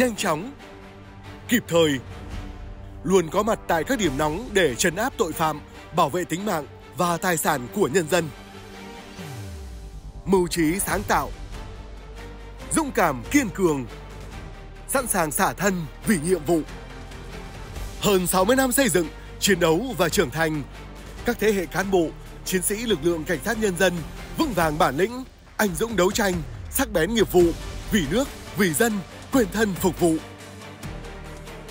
nhanh chóng, kịp thời, luôn có mặt tại các điểm nóng để trấn áp tội phạm, bảo vệ tính mạng và tài sản của nhân dân. Mưu trí sáng tạo, dũng cảm kiên cường, sẵn sàng xả thân vì nhiệm vụ. Hơn 60 năm xây dựng, chiến đấu và trưởng thành, các thế hệ cán bộ, chiến sĩ lực lượng cảnh sát nhân dân vững vàng bản lĩnh, anh dũng đấu tranh, sắc bén nghiệp vụ, vì nước, vì dân, quyền thân phục vụ.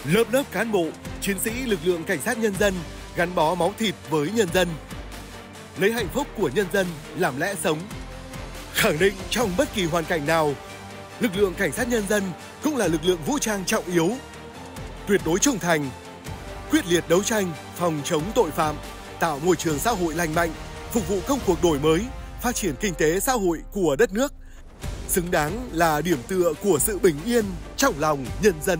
Lớp lớp cán bộ, chiến sĩ lực lượng cảnh sát nhân dân gắn bó máu thịt với nhân dân. Lấy hạnh phúc của nhân dân làm lẽ sống. Khẳng định trong bất kỳ hoàn cảnh nào, lực lượng cảnh sát nhân dân cũng là lực lượng vũ trang trọng yếu, tuyệt đối trung thành, quyết liệt đấu tranh phòng chống tội phạm, tạo môi trường xã hội lành mạnh, phục vụ công cuộc đổi mới, phát triển kinh tế xã hội của đất nước, xứng đáng là điểm tựa của sự bình yên trong lòng nhân dân.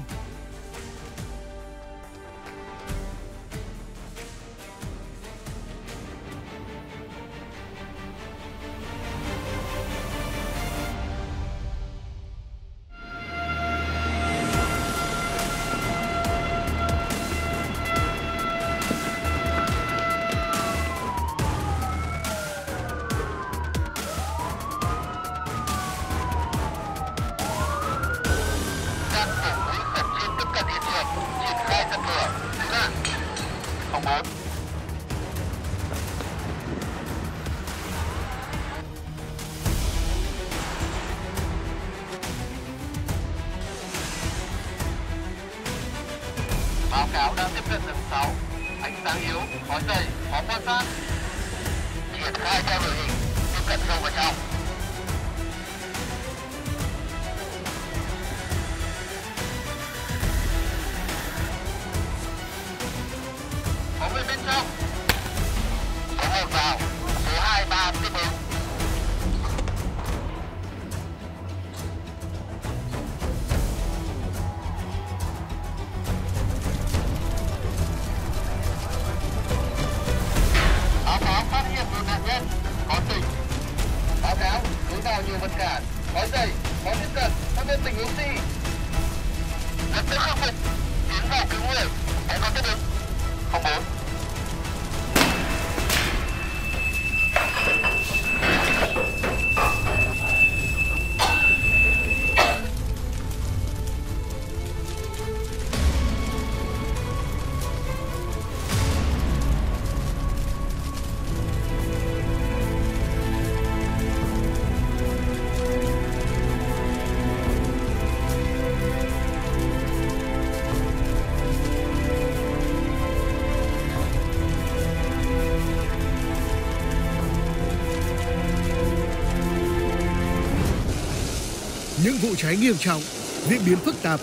Vụ cháy nghiêm trọng, diễn biến phức tạp,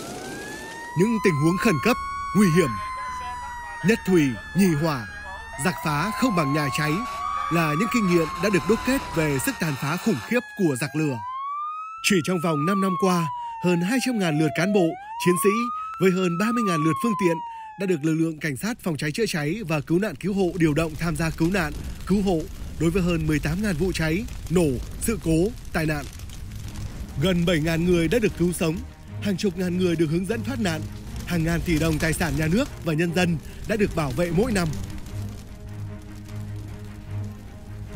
những tình huống khẩn cấp, nguy hiểm. Nhất thủy, nhì hỏa, giặc phá không bằng nhà cháy là những kinh nghiệm đã được đúc kết về sức tàn phá khủng khiếp của giặc lửa. Chỉ trong vòng 5 năm qua, hơn 200.000 lượt cán bộ, chiến sĩ với hơn 30.000 lượt phương tiện đã được lực lượng cảnh sát phòng cháy chữa cháy và cứu nạn cứu hộ điều động tham gia cứu nạn, cứu hộ đối với hơn 18.000 vụ cháy, nổ, sự cố, tai nạn. Gần 7.000 người đã được cứu sống, hàng chục ngàn người được hướng dẫn thoát nạn, hàng ngàn tỷ đồng tài sản nhà nước và nhân dân đã được bảo vệ mỗi năm.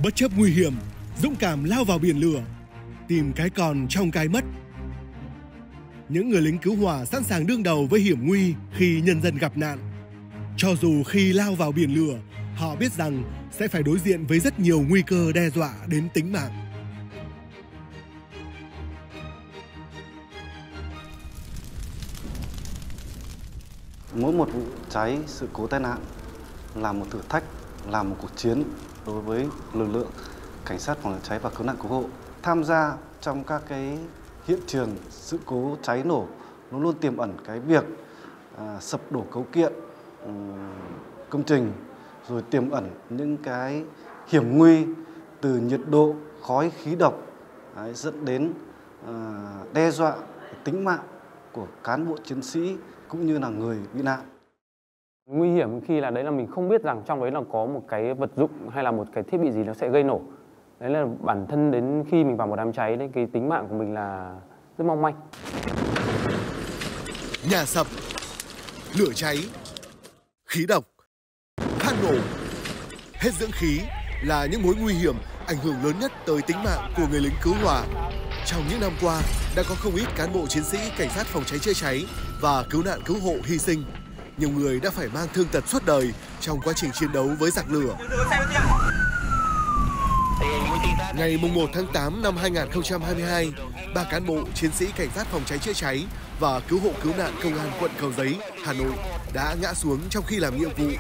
Bất chấp nguy hiểm, dũng cảm lao vào biển lửa, tìm cái còn trong cái mất. Những người lính cứu hỏa sẵn sàng đương đầu với hiểm nguy khi nhân dân gặp nạn. Cho dù khi lao vào biển lửa, họ biết rằng sẽ phải đối diện với rất nhiều nguy cơ đe dọa đến tính mạng. Mỗi một vụ cháy, sự cố tai nạn là một thử thách, là một cuộc chiến đối với lực lượng cảnh sát phòng cháy và cứu nạn cứu hộ. Tham gia trong các cái hiện trường sự cố cháy nổ nó luôn tiềm ẩn cái việc à, sập đổ cấu kiện ừ, công trình rồi tiềm ẩn những cái hiểm nguy từ nhiệt độ khói khí độc đấy, dẫn đến à, đe dọa tính mạng của cán bộ chiến sĩ cũng như là người bị nạn. nguy hiểm khi là đấy là mình không biết rằng trong đấy là có một cái vật dụng hay là một cái thiết bị gì nó sẽ gây nổ đấy là bản thân đến khi mình vào một đám cháy đấy cái tính mạng của mình là rất mong manh nhà sập, lửa cháy, khí độc, than nổ. Hết dưỡng khí là những mối nguy hiểm ảnh hưởng lớn nhất tới tính mạng của người lính cứu hỏa. Trong những năm qua, đã có không ít cán bộ chiến sĩ cảnh sát phòng cháy chữa cháy và cứu nạn cứu hộ hy sinh. Nhiều người đã phải mang thương tật suốt đời trong quá trình chiến đấu với giặc lửa. Ngày 1 tháng 8 năm 2022, ba cán bộ chiến sĩ cảnh sát phòng cháy chữa cháy và cứu hộ cứu nạn công an quận Cầu Giấy, Hà Nội đã ngã xuống trong khi làm nhiệm vụ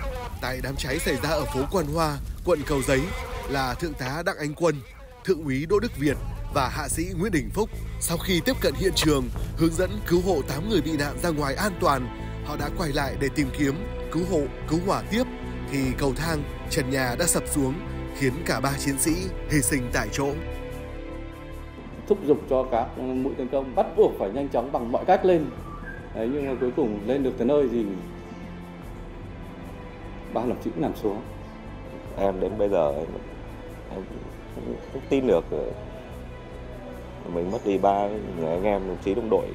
tại đám cháy xảy ra ở phố Quan Hoa, quận Cầu Giấy là Thượng tá Đặng Anh Quân, Thượng úy Đỗ Đức Việt và Hạ sĩ Nguyễn Đình Phúc. Sau khi tiếp cận hiện trường, hướng dẫn cứu hộ 8 người bị nạn ra ngoài an toàn, họ đã quay lại để tìm kiếm, cứu hộ, cứu hỏa tiếp thì cầu thang, trần nhà đã sập xuống khiến cả ba chiến sĩ hy sinh tại chỗ. Thúc giục cho các mũi tấn công bắt buộc phải nhanh chóng bằng mọi cách lên. Đấy, nhưng mà cuối cùng lên được tới nơi thì ba đồng chí cũng nằm xuống. Em đến bây giờ em không, không tin được mình mất đi ba người anh em đồng chí đồng đội.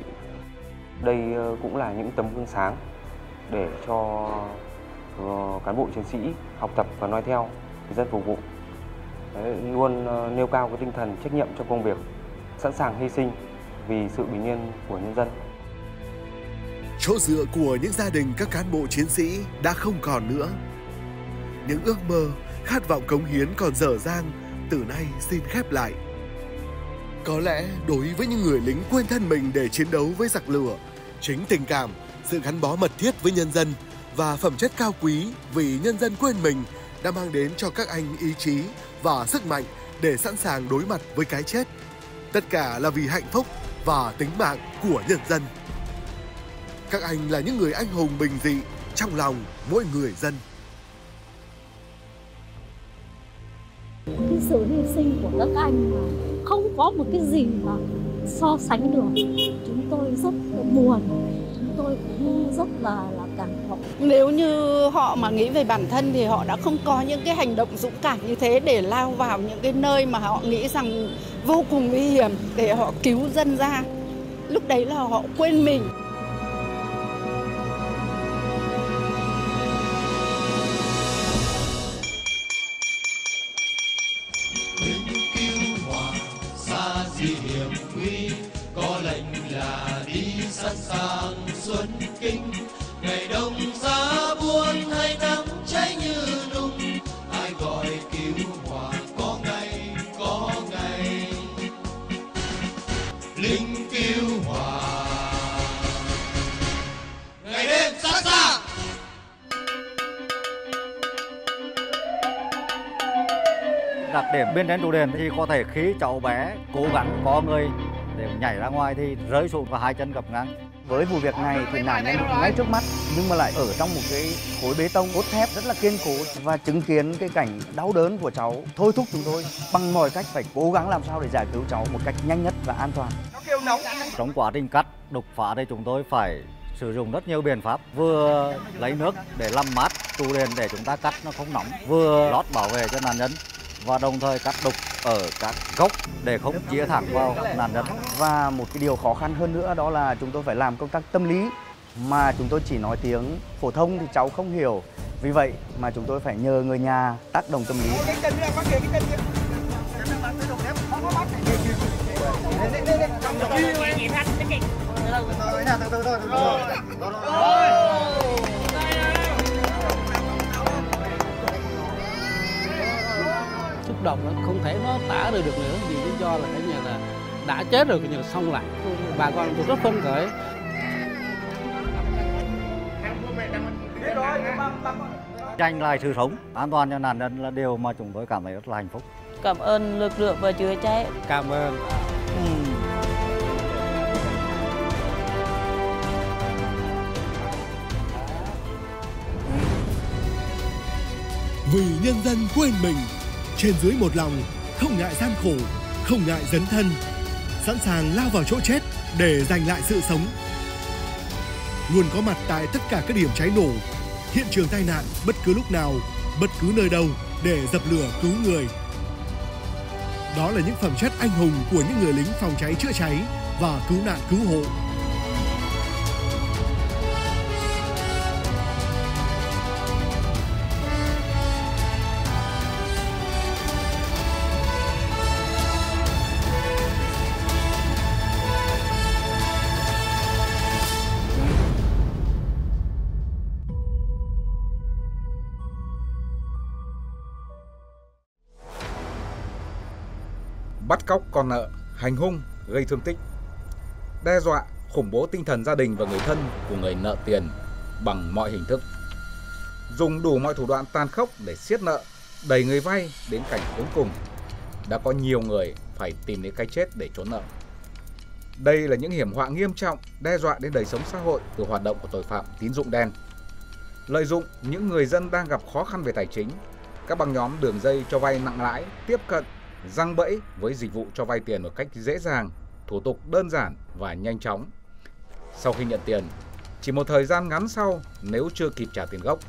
Đây ờ, cũng là những tấm gương sáng để cho ờ, cán bộ chiến sĩ học tập và noi theo dân phục vụ. Đấy, luôn ờ, nêu cao cái tinh thần trách nhiệm trong công việc sẵn sàng hy sinh vì sự bình yên của nhân dân. Chỗ dựa của những gia đình các cán bộ chiến sĩ đã không còn nữa. Những ước mơ khát vọng cống hiến còn dở dang từ nay xin khép lại có lẽ đối với những người lính quên thân mình để chiến đấu với giặc lửa, chính tình cảm, sự gắn bó mật thiết với nhân dân và phẩm chất cao quý vì nhân dân quên mình đã mang đến cho các anh ý chí và sức mạnh để sẵn sàng đối mặt với cái chết. Tất cả là vì hạnh phúc và tính mạng của nhân dân. Các anh là những người anh hùng bình dị trong lòng mỗi người dân. Cái sự hy sinh của các anh mà không có một cái gì mà so sánh được. Chúng tôi rất buồn, chúng tôi cũng rất là là cảm động. Nếu như họ mà nghĩ về bản thân thì họ đã không có những cái hành động dũng cảm như thế để lao vào những cái nơi mà họ nghĩ rằng vô cùng nguy hiểm để họ cứu dân ra. Lúc đấy là họ quên mình. Điểm bên trên trụ điện thì có thể khi cháu bé cố gắng có người để nhảy ra ngoài thì rơi xuống và hai chân gập ngang. Với vụ việc này thì nạn nhân ngay trước mắt nhưng mà lại ở trong một cái khối bê tông cốt thép rất là kiên cố và chứng kiến cái cảnh đau đớn của cháu. Thôi thúc chúng tôi bằng mọi cách phải cố gắng làm sao để giải cứu cháu một cách nhanh nhất và an toàn. Trong quá trình cắt đục phá thì chúng tôi phải sử dụng rất nhiều biện pháp. Vừa lấy nước để làm mát trụ điện để chúng ta cắt nó không nóng vừa lót bảo vệ cho nạn nhân và đồng thời cắt đục ở các gốc để không chia thẳng vào nạn nhân. Và một cái điều khó khăn hơn nữa đó là chúng tôi phải làm công tác tâm lý. Mà chúng tôi chỉ nói tiếng phổ thông thì cháu không hiểu. Vì vậy mà chúng tôi phải nhờ người nhà tác động tâm lý. Động nó không thể nó tả được được nữa. Vì lý do là cái nhà là đã chết rồi cái nhà xong lại. Bà con tôi rất phấn khởi. Tranh lại sự sống an toàn cho nạn nhân là điều mà chúng tôi cảm thấy rất là hạnh phúc. Cảm ơn lực lượng và chữa cháy. Cảm ơn. Vì nhân dân quên mình trên dưới một lòng, không ngại gian khổ, không ngại dấn thân. Sẵn sàng lao vào chỗ chết để giành lại sự sống. Luôn có mặt tại tất cả các điểm cháy nổ. Hiện trường tai nạn bất cứ lúc nào, bất cứ nơi đâu để dập lửa cứu người. Đó là những phẩm chất anh hùng của những người lính phòng cháy chữa cháy và cứu nạn cứu hộ. Bắt cóc con nợ, hành hung, gây thương tích, đe dọa, khủng bố tinh thần gia đình và người thân của người nợ tiền bằng mọi hình thức. Dùng đủ mọi thủ đoạn tàn khốc để siết nợ, đẩy người vay đến cảnh cuối cùng. Đã có nhiều người phải tìm đến cái chết để trốn nợ. Đây là những hiểm họa nghiêm trọng đe dọa đến đời sống xã hội từ hoạt động của tội phạm tín dụng đen. Lợi dụng những người dân đang gặp khó khăn về tài chính, các băng nhóm đường dây cho vay nặng lãi tiếp cận, răng bẫy với dịch vụ cho vay tiền một cách dễ dàng, thủ tục đơn giản và nhanh chóng. Sau khi nhận tiền, chỉ một thời gian ngắn sau nếu chưa kịp trả tiền gốc,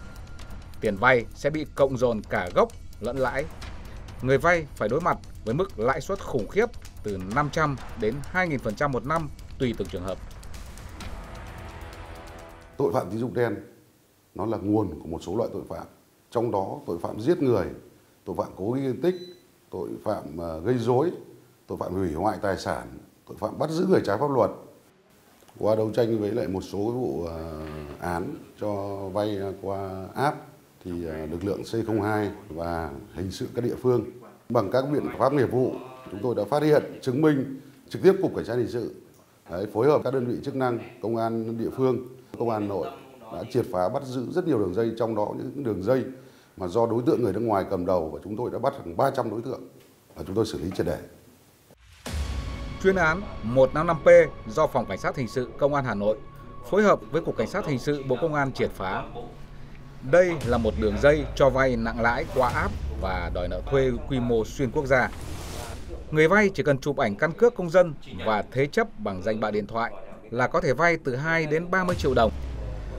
tiền vay sẽ bị cộng dồn cả gốc lẫn lãi. Người vay phải đối mặt với mức lãi suất khủng khiếp từ 500 đến 2.000% một năm tùy từng trường hợp. Tội phạm tín dụng đen nó là nguồn của một số loại tội phạm, trong đó tội phạm giết người, tội phạm cố gây tích, tội phạm ờ, gây dối, tội phạm hủy hoại tài sản, tội phạm bắt giữ người trái pháp luật. Qua đấu tranh với lại một số vụ ờ, án cho vay qua app thì ờ, lực lượng C02 và hình sự các địa phương bằng các biện pháp nghiệp vụ chúng tôi đã phát hiện chứng minh trực tiếp cục cảnh sát hình sự đấy, phối hợp các đơn vị chức năng công an địa phương công an nội đã triệt phá bắt giữ rất nhiều đường dây trong đó những đường dây mà do đối tượng người nước ngoài cầm đầu và chúng tôi đã bắt hàng 300 đối tượng và chúng tôi xử lý triệt để. Chuyên án 155P do Phòng Cảnh sát Hình sự Công an Hà Nội phối hợp với Cục Cảnh sát Hình sự Bộ Công an triệt phá. Đây là một đường dây cho vay nặng lãi qua app và đòi nợ thuê quy mô xuyên quốc gia. Người vay chỉ cần chụp ảnh căn cước công dân và thế chấp bằng danh bạ điện thoại là có thể vay từ 2 đến 30 triệu đồng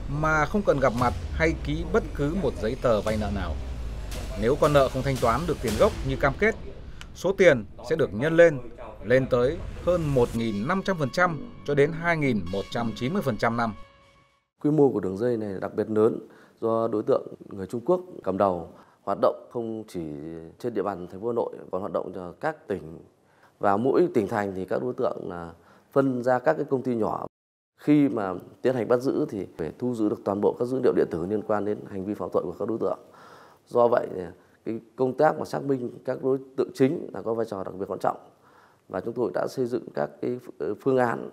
mà không cần gặp mặt hay ký bất cứ một giấy tờ vay nợ nào. Nếu con nợ không thanh toán được tiền gốc như cam kết, số tiền sẽ được nhân lên lên tới hơn 1.500% cho đến 2.190% năm. Quy mô của đường dây này đặc biệt lớn do đối tượng người Trung Quốc cầm đầu hoạt động không chỉ trên địa bàn thành phố Hà Nội còn hoạt động cho các tỉnh và mỗi tỉnh thành thì các đối tượng là phân ra các cái công ty nhỏ khi mà tiến hành bắt giữ thì phải thu giữ được toàn bộ các dữ liệu điện tử liên quan đến hành vi phạm tội của các đối tượng. Do vậy cái công tác mà xác minh các đối tượng chính là có vai trò đặc biệt quan trọng. Và chúng tôi đã xây dựng các cái ờ, phương án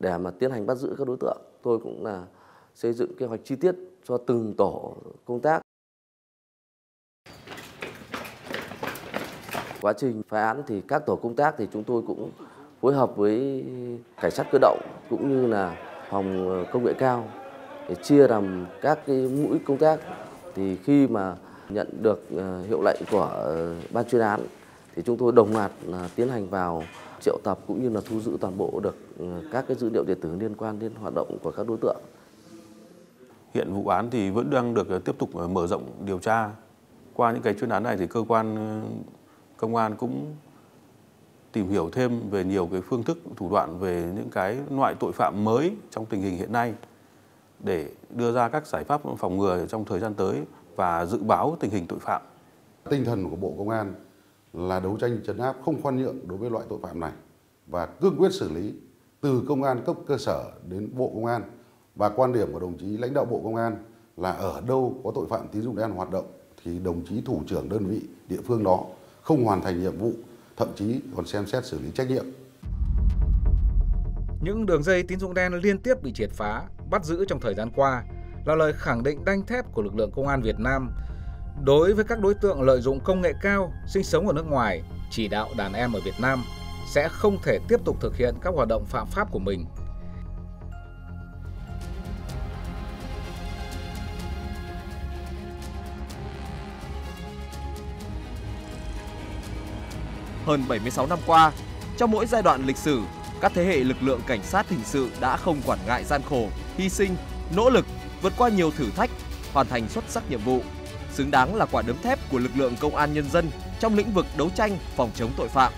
để mà tiến hành bắt giữ các đối tượng. Tôi cũng là xây dựng kế hoạch chi tiết cho từng tổ công tác. Quá trình phá án thì các tổ công tác thì chúng tôi cũng phối hợp với cảnh sát cơ động cũng như là phòng ờ, công nghệ cao để chia làm các cái mũi công tác thì khi mà nhận được ờ, hiệu lệnh của ờ, ban chuyên án thì chúng tôi đồng loạt tiến hành vào triệu tập cũng như là thu giữ toàn bộ được các cái dữ liệu điện tử liên quan đến hoạt động của các đối tượng. Hiện vụ án thì vẫn đang được tiếp tục mở rộng điều tra. Qua những cái chuyên án này thì cơ quan công an cũng tìm hiểu thêm về nhiều cái phương thức thủ đoạn về những cái loại tội phạm mới trong tình hình hiện nay để đưa ra các giải pháp phòng ngừa trong thời gian tới và dự báo tình hình tội phạm. Tinh thần của Bộ Công an là đấu tranh chấn áp không khoan nhượng đối với loại tội phạm này và cương quyết xử lý từ công an cấp cơ sở đến Bộ Công an và quan điểm của đồng chí lãnh đạo Bộ Công an là ở đâu có tội phạm tín dụng đen hoạt động thì đồng chí thủ trưởng đơn vị địa phương đó không hoàn thành nhiệm vụ, thậm chí còn xem xét xử lý trách nhiệm. Những đường dây tín dụng đen liên tiếp bị triệt phá, bắt giữ trong thời gian qua là lời khẳng định đanh thép của lực lượng công an Việt Nam đối với các đối tượng lợi dụng công nghệ cao sinh sống ở nước ngoài, chỉ đạo đàn em ở Việt Nam sẽ không thể tiếp tục thực hiện các hoạt động phạm pháp của mình Hơn 76 năm qua, trong mỗi giai đoạn lịch sử, các thế hệ lực lượng cảnh sát hình sự đã không quản ngại gian khổ, hy sinh, nỗ lực vượt qua nhiều thử thách, hoàn thành xuất sắc nhiệm vụ, xứng đáng là quả đấm thép của lực lượng công an nhân dân trong lĩnh vực đấu tranh phòng chống tội phạm.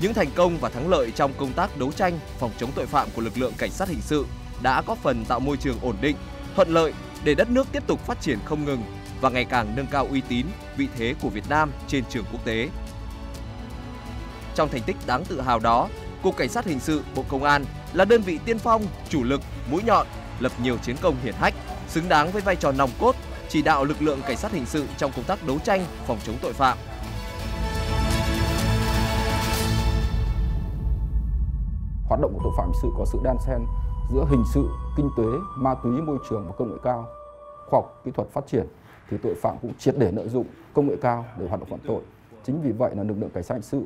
Những thành công và thắng lợi trong công tác đấu tranh phòng chống tội phạm của lực lượng cảnh sát hình sự đã góp phần tạo môi trường ổn định, thuận lợi để đất nước tiếp tục phát triển không ngừng và ngày càng nâng cao uy tín, vị thế của Việt Nam trên trường quốc tế. Trong thành tích đáng tự hào đó, Cục Cảnh sát Hình sự Bộ Công an là đơn vị tiên phong, chủ lực, mũi nhọn, lập nhiều chiến công hiển hách, xứng đáng với vai trò nòng cốt, chỉ đạo lực lượng cảnh sát hình sự trong công tác đấu tranh phòng chống tội phạm. hoạt động của tội phạm hình sự có sự đan xen giữa hình sự, kinh tế, ma túy, môi trường và công nghệ cao. Khoa học kỹ thuật phát triển thì tội phạm cũng triệt để lợi dụng công nghệ cao để hoạt động phạm tội. Chính vì vậy là lực lượng cảnh sát hình sự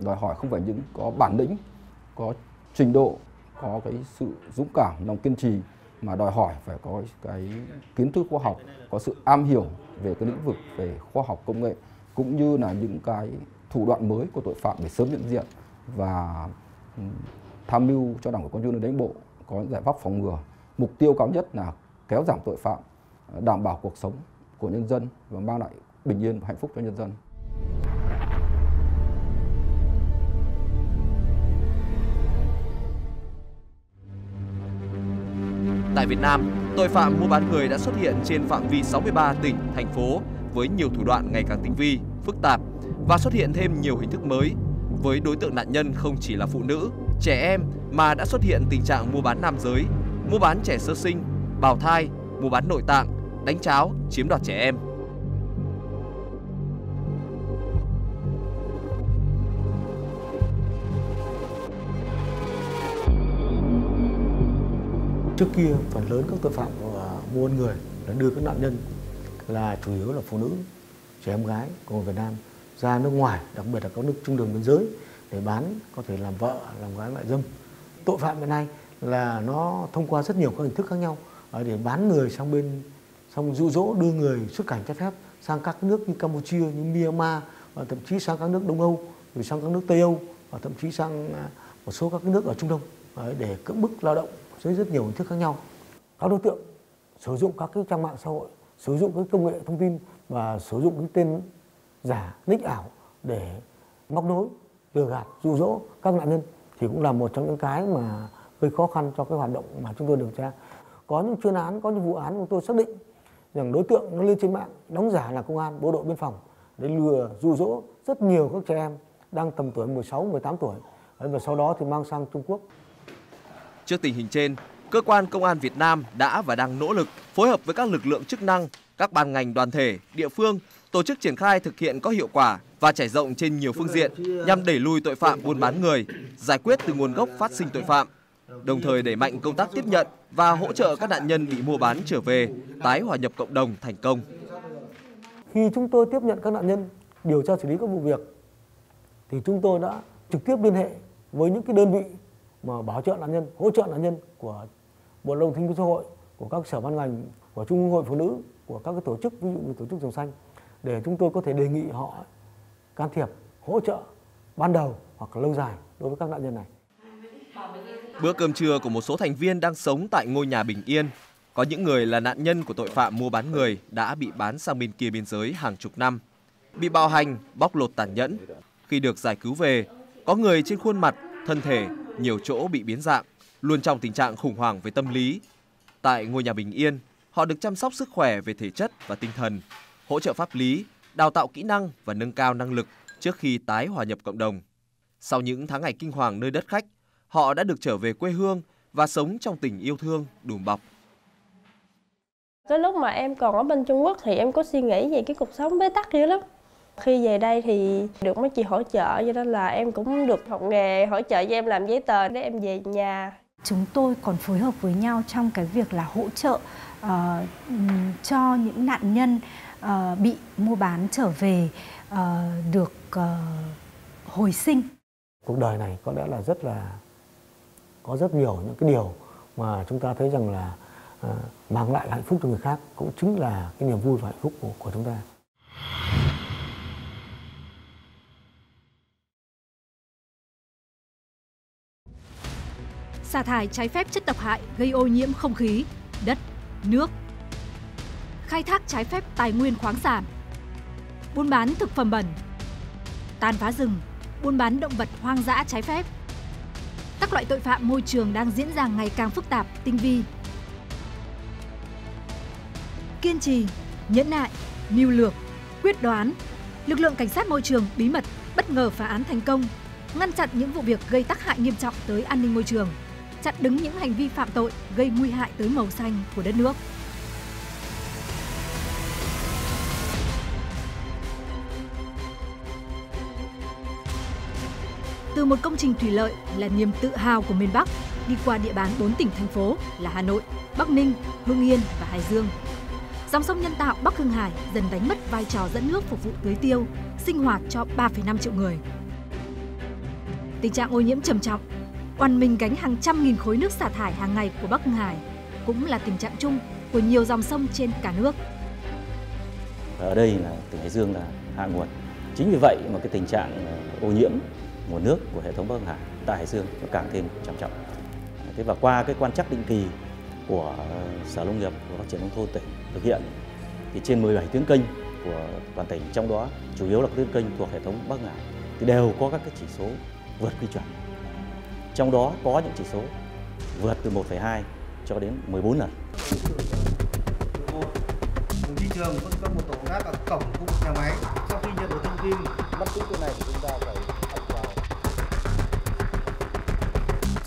đòi hỏi không phải những có bản lĩnh, có trình độ, có cái sự dũng cảm, lòng kiên trì mà đòi hỏi phải có cái kiến thức khoa học, có sự am hiểu về cái lĩnh vực về khoa học công nghệ cũng như là những cái thủ đoạn mới của tội phạm để sớm nhận diện và ừ, tham mưu cho đảng của công an đánh bộ có những giải pháp phòng ngừa. Mục tiêu cao nhất là kéo giảm tội phạm, đảm bảo cuộc sống của nhân dân và mang lại bình yên và hạnh phúc cho nhân dân. Tại Việt Nam, tội phạm mua bán người đã xuất hiện trên phạm vi 63 tỉnh, thành phố với nhiều thủ đoạn ngày càng tinh vi, phức tạp và xuất hiện thêm nhiều hình thức mới. Với đối tượng nạn nhân không chỉ là phụ nữ, trẻ em mà đã xuất hiện tình trạng mua bán nam giới, mua bán trẻ sơ sinh, bào thai, mua bán nội tạng, đánh cháo, chiếm đoạt trẻ em. Trước kia phần lớn các tội phạm ờ, mua bán người đã đưa các nạn nhân là chủ yếu là phụ nữ, trẻ em gái của người Việt Nam ra nước ngoài, đặc biệt là các nước trung đường biên giới để bán có thể làm vợ, làm gái mại dâm. Tội phạm hiện nay là nó thông qua rất nhiều các hình thức khác nhau ờ, để bán người sang bên xong dụ dỗ đưa người xuất cảnh trái phép sang các nước như Campuchia, như Myanmar và thậm chí sang các nước Đông Âu, rồi sang các nước Tây Âu và thậm chí sang à, một số các nước ở Trung Đông để cưỡng bức lao động dưới rất nhiều hình thức khác nhau. Các đối tượng sử dụng các cái trang mạng xã hội, sử dụng cái công nghệ thông tin và sử dụng cái tên giả, nick ảo để móc nối, lừa gạt, dụ dỗ các nạn nhân thì cũng là một trong những cái mà gây khó khăn cho cái hoạt động mà chúng tôi điều tra. Có những chuyên án, có những vụ án chúng tôi xác định rằng đối tượng nó lên trên mạng đóng giả là công an, bộ đội biên phòng để lừa, dụ dỗ rất nhiều các trẻ em đang tầm tuổi 16, 18 tuổi và sau đó thì mang sang Trung Quốc. Trước tình hình trên, cơ quan công an Việt Nam đã và đang nỗ lực phối hợp với các lực lượng chức năng, các ban ngành đoàn thể, địa phương tổ chức triển khai thực hiện có hiệu quả và trải rộng trên nhiều phương diện nhằm đẩy lùi tội phạm buôn bán người, giải quyết từ nguồn gốc phát sinh tội phạm, đồng thời đẩy mạnh công tác tiếp nhận và hỗ trợ các nạn nhân bị mua bán trở về, tái hòa nhập cộng đồng thành công. Khi chúng tôi tiếp nhận các nạn nhân điều tra xử lý các vụ việc thì chúng tôi đã trực tiếp liên hệ với những cái đơn vị mà bảo trợ nạn nhân, hỗ trợ nạn nhân của Bộ Lao động Thương binh Xã hội, của các sở ban ngành, của Trung ương Hội Phụ nữ, của các cái tổ chức ví dụ như tổ chức trồng Xanh để chúng tôi có thể đề nghị họ can thiệp, hỗ trợ ban đầu hoặc lâu dài đối với các nạn nhân này. Bữa cơm trưa của một số thành viên đang sống tại ngôi nhà bình yên. Có những người là nạn nhân của tội phạm mua bán người đã bị bán sang bên kia biên giới hàng chục năm. Bị bạo hành, bóc lột tàn nhẫn. Khi được giải cứu về, có người trên khuôn mặt, thân thể, nhiều chỗ bị biến dạng, luôn trong tình trạng khủng hoảng về tâm lý. Tại ngôi nhà bình yên, họ được chăm sóc sức khỏe về thể chất và tinh thần, hỗ trợ pháp lý, đào tạo kỹ năng và nâng cao năng lực trước khi tái hòa nhập cộng đồng. Sau những tháng ngày kinh hoàng nơi đất khách, họ đã được trở về quê hương và sống trong tình yêu thương đùm bọc. Cái lúc mà em còn ở bên Trung Quốc thì em có suy nghĩ về cái cuộc sống bế tắc dữ lắm. Khi về đây thì được mấy chị hỗ trợ cho nên là em cũng được học nghề hỗ trợ cho em làm giấy tờ để em về nhà. Chúng tôi còn phối hợp với nhau trong cái việc là hỗ trợ uh, cho những nạn nhân uh, bị mua bán trở về uh, được uh, hồi sinh. Cuộc đời này có lẽ là rất là có rất nhiều những cái điều mà chúng ta thấy rằng là uh, mang lại hạnh phúc cho người khác cũng chính là cái niềm vui và hạnh phúc của, của chúng ta. Xả thải trái phép chất độc hại gây ô nhiễm không khí, đất, nước. Khai thác trái phép tài nguyên khoáng sản. Buôn bán thực phẩm bẩn. Tàn phá rừng, buôn bán động vật hoang dã trái phép. Các loại tội phạm môi trường đang diễn ra ngày càng phức tạp, tinh vi. Kiên trì, nhẫn nại, mưu lược, quyết đoán, lực lượng cảnh sát môi trường bí mật bất ngờ phá án thành công, ngăn chặn những vụ việc gây tác hại nghiêm trọng tới an ninh môi trường chặn đứng những hành vi phạm tội gây nguy hại tới màu xanh của đất nước. từ một công trình thủy lợi là niềm tự hào của miền Bắc đi qua địa bàn 4 tỉnh thành phố là Hà Nội, Bắc Ninh, Hưng Yên và Hải Dương. Dòng sông nhân tạo Bắc Hưng Hải dần đánh mất vai trò dẫn nước phục vụ tưới tiêu, sinh hoạt cho 3,5 triệu người. Tình trạng ô nhiễm trầm trọng, oằn mình gánh hàng trăm nghìn khối nước xả thải hàng ngày của Bắc Hưng Hải cũng là tình trạng chung của nhiều dòng sông trên cả nước. Ở đây là tỉnh Hải Dương là hạ nguồn. Chính vì vậy mà cái tình trạng ờ, ô nhiễm nguồn nước của hệ thống Bắc Hưng Hải tại Hải Dương nó càng thêm trầm trọng. Thế và qua cái quan trắc định kỳ của ờ, Sở Nông nghiệp và Phát triển nông thôn tỉnh thực hiện thì trên 17 tuyến kênh của toàn tỉnh trong đó chủ yếu là các tuyến kênh thuộc hệ thống Bắc Hưng Hải thì đều có các cái chỉ số vượt quy chuẩn. Trong đó có những chỉ số vượt từ 1,2 cho đến 14 lần. Đồng chí Trường phân công một tổ công tác ở cổng khu vực nhà máy. Sau khi nhận được thông tin bắt giữ cái này thì chúng ta phải ập vào.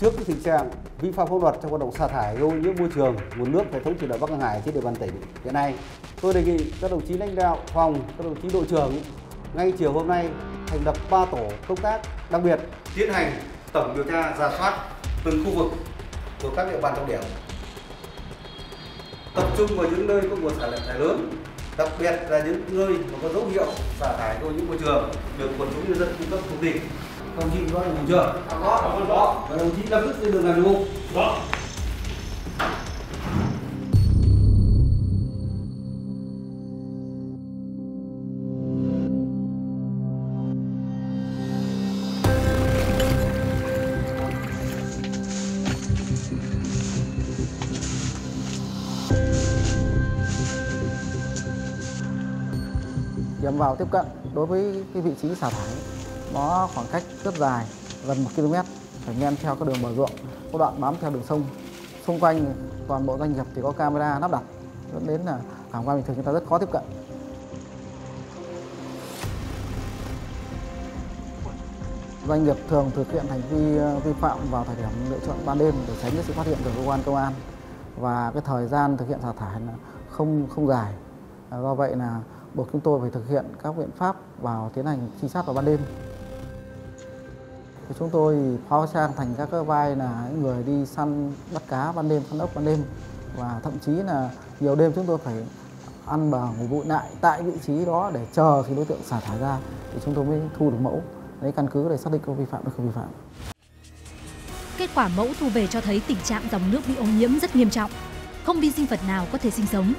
Trước cái tình trạng vi phạm pháp luật trong hoạt động xả thải gây ô nhiễm môi trường, nguồn nước hệ thống thủy lợi Bắc Hưng Hải trên địa bàn tỉnh hiện nay, tôi đề nghị các đồng chí lãnh đạo phòng, các đồng chí đội trưởng ngay chiều hôm nay thành lập 3 tổ công tác đặc biệt tiến hành tổng điều tra giả soát từng khu vực của các địa bàn trọng điểm. Tập trung vào những nơi có nguồn xả thải lớn đặc biệt là những nơi mà có dấu hiệu xả thải ô nhiễm môi trường được quần chúng nhân dân cung cấp thông tin. Công chí có đồng chưa? Có đồng chí lập tức lên đường làm nhiệm vụ vào tiếp cận đối với cái vị trí xả thải, nó khoảng cách rất dài, gần 1 km phải men theo các đường bờ ruộng, có đoạn bám theo đường sông. Xung quanh toàn bộ doanh nghiệp thì có camera lắp đặt, dẫn đến là cảm quan bình thường chúng ta rất khó tiếp cận. Doanh nghiệp thường thực hiện hành vi ờ, vi phạm vào thời điểm lựa chọn ban đêm để tránh cái sự phát hiện của cơ quan công an. Và cái thời gian thực hiện xả thải là không không dài. Ờ, do vậy là buộc chúng tôi phải thực hiện các biện pháp vào tiến hành trinh sát vào ban đêm. Thì chúng tôi hóa trang thành các vai là những người đi săn bắt cá ban đêm săn ốc ban đêm. Và thậm chí là nhiều đêm chúng tôi phải ăn bờ ngủ bụi lại tại vị trí đó để chờ khi đối tượng xả thải ra thì chúng tôi mới thu được mẫu. Lấy căn cứ để xác định có vi phạm hay không vi phạm. Kết quả mẫu thu về cho thấy tình trạng dòng nước bị ô nhiễm rất nghiêm trọng, không vi sinh vật nào có thể sinh sống.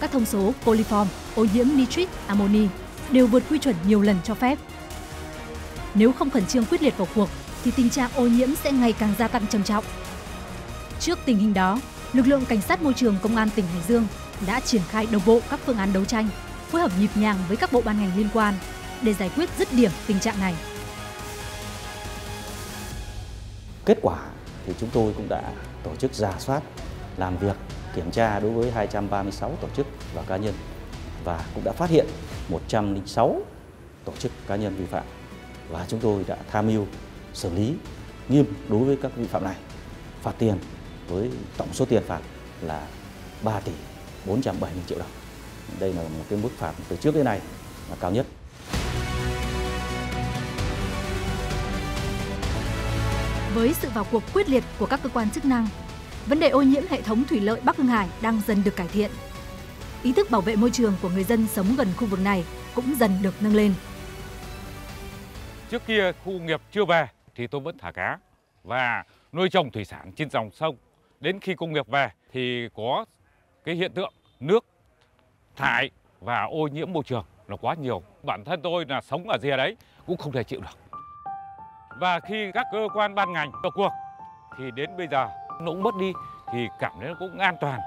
Các thông số coliform, ô nhiễm nitrit, amoni đều vượt quy chuẩn nhiều lần cho phép. Nếu không khẩn trương quyết liệt vào cuộc thì tình trạng ô nhiễm sẽ ngày càng gia tăng trầm trọng. Trước tình hình đó, lực lượng cảnh sát môi trường công an tỉnh Hải Dương đã triển khai đồng bộ các phương án đấu tranh, phối hợp nhịp nhàng với các bộ ban ngành liên quan để giải quyết dứt điểm tình trạng này. Kết quả thì chúng tôi cũng đã tổ chức giả soát, làm việc, kiểm tra đối với 236 tổ chức và cá nhân và cũng đã phát hiện 106 tổ chức cá nhân vi phạm. Và chúng tôi đã tham mưu xử lý nghiêm đối với các vi phạm này phạt tiền với tổng số tiền phạt là 3 tỷ 470 triệu đồng. Đây là một cái mức phạt từ trước đến nay là cao nhất. Với sự vào cuộc quyết liệt của các cơ quan chức năng, vấn đề ô nhiễm hệ thống thủy lợi Bắc Hưng Hải đang dần được cải thiện. Ý thức bảo vệ môi trường của người dân sống gần khu vực này cũng dần được nâng lên. Trước kia khu nghiệp chưa về thì tôi vẫn thả cá và nuôi trồng thủy sản trên dòng sông. Đến khi công nghiệp về thì có cái hiện tượng nước, thải và ô nhiễm môi trường là quá nhiều. Bản thân tôi là sống ở rìa đấy cũng không thể chịu được. Và khi các cơ quan ban ngành vào cuộc thì đến bây giờ nó cũng mất đi thì cảm thấy nó cũng an toàn.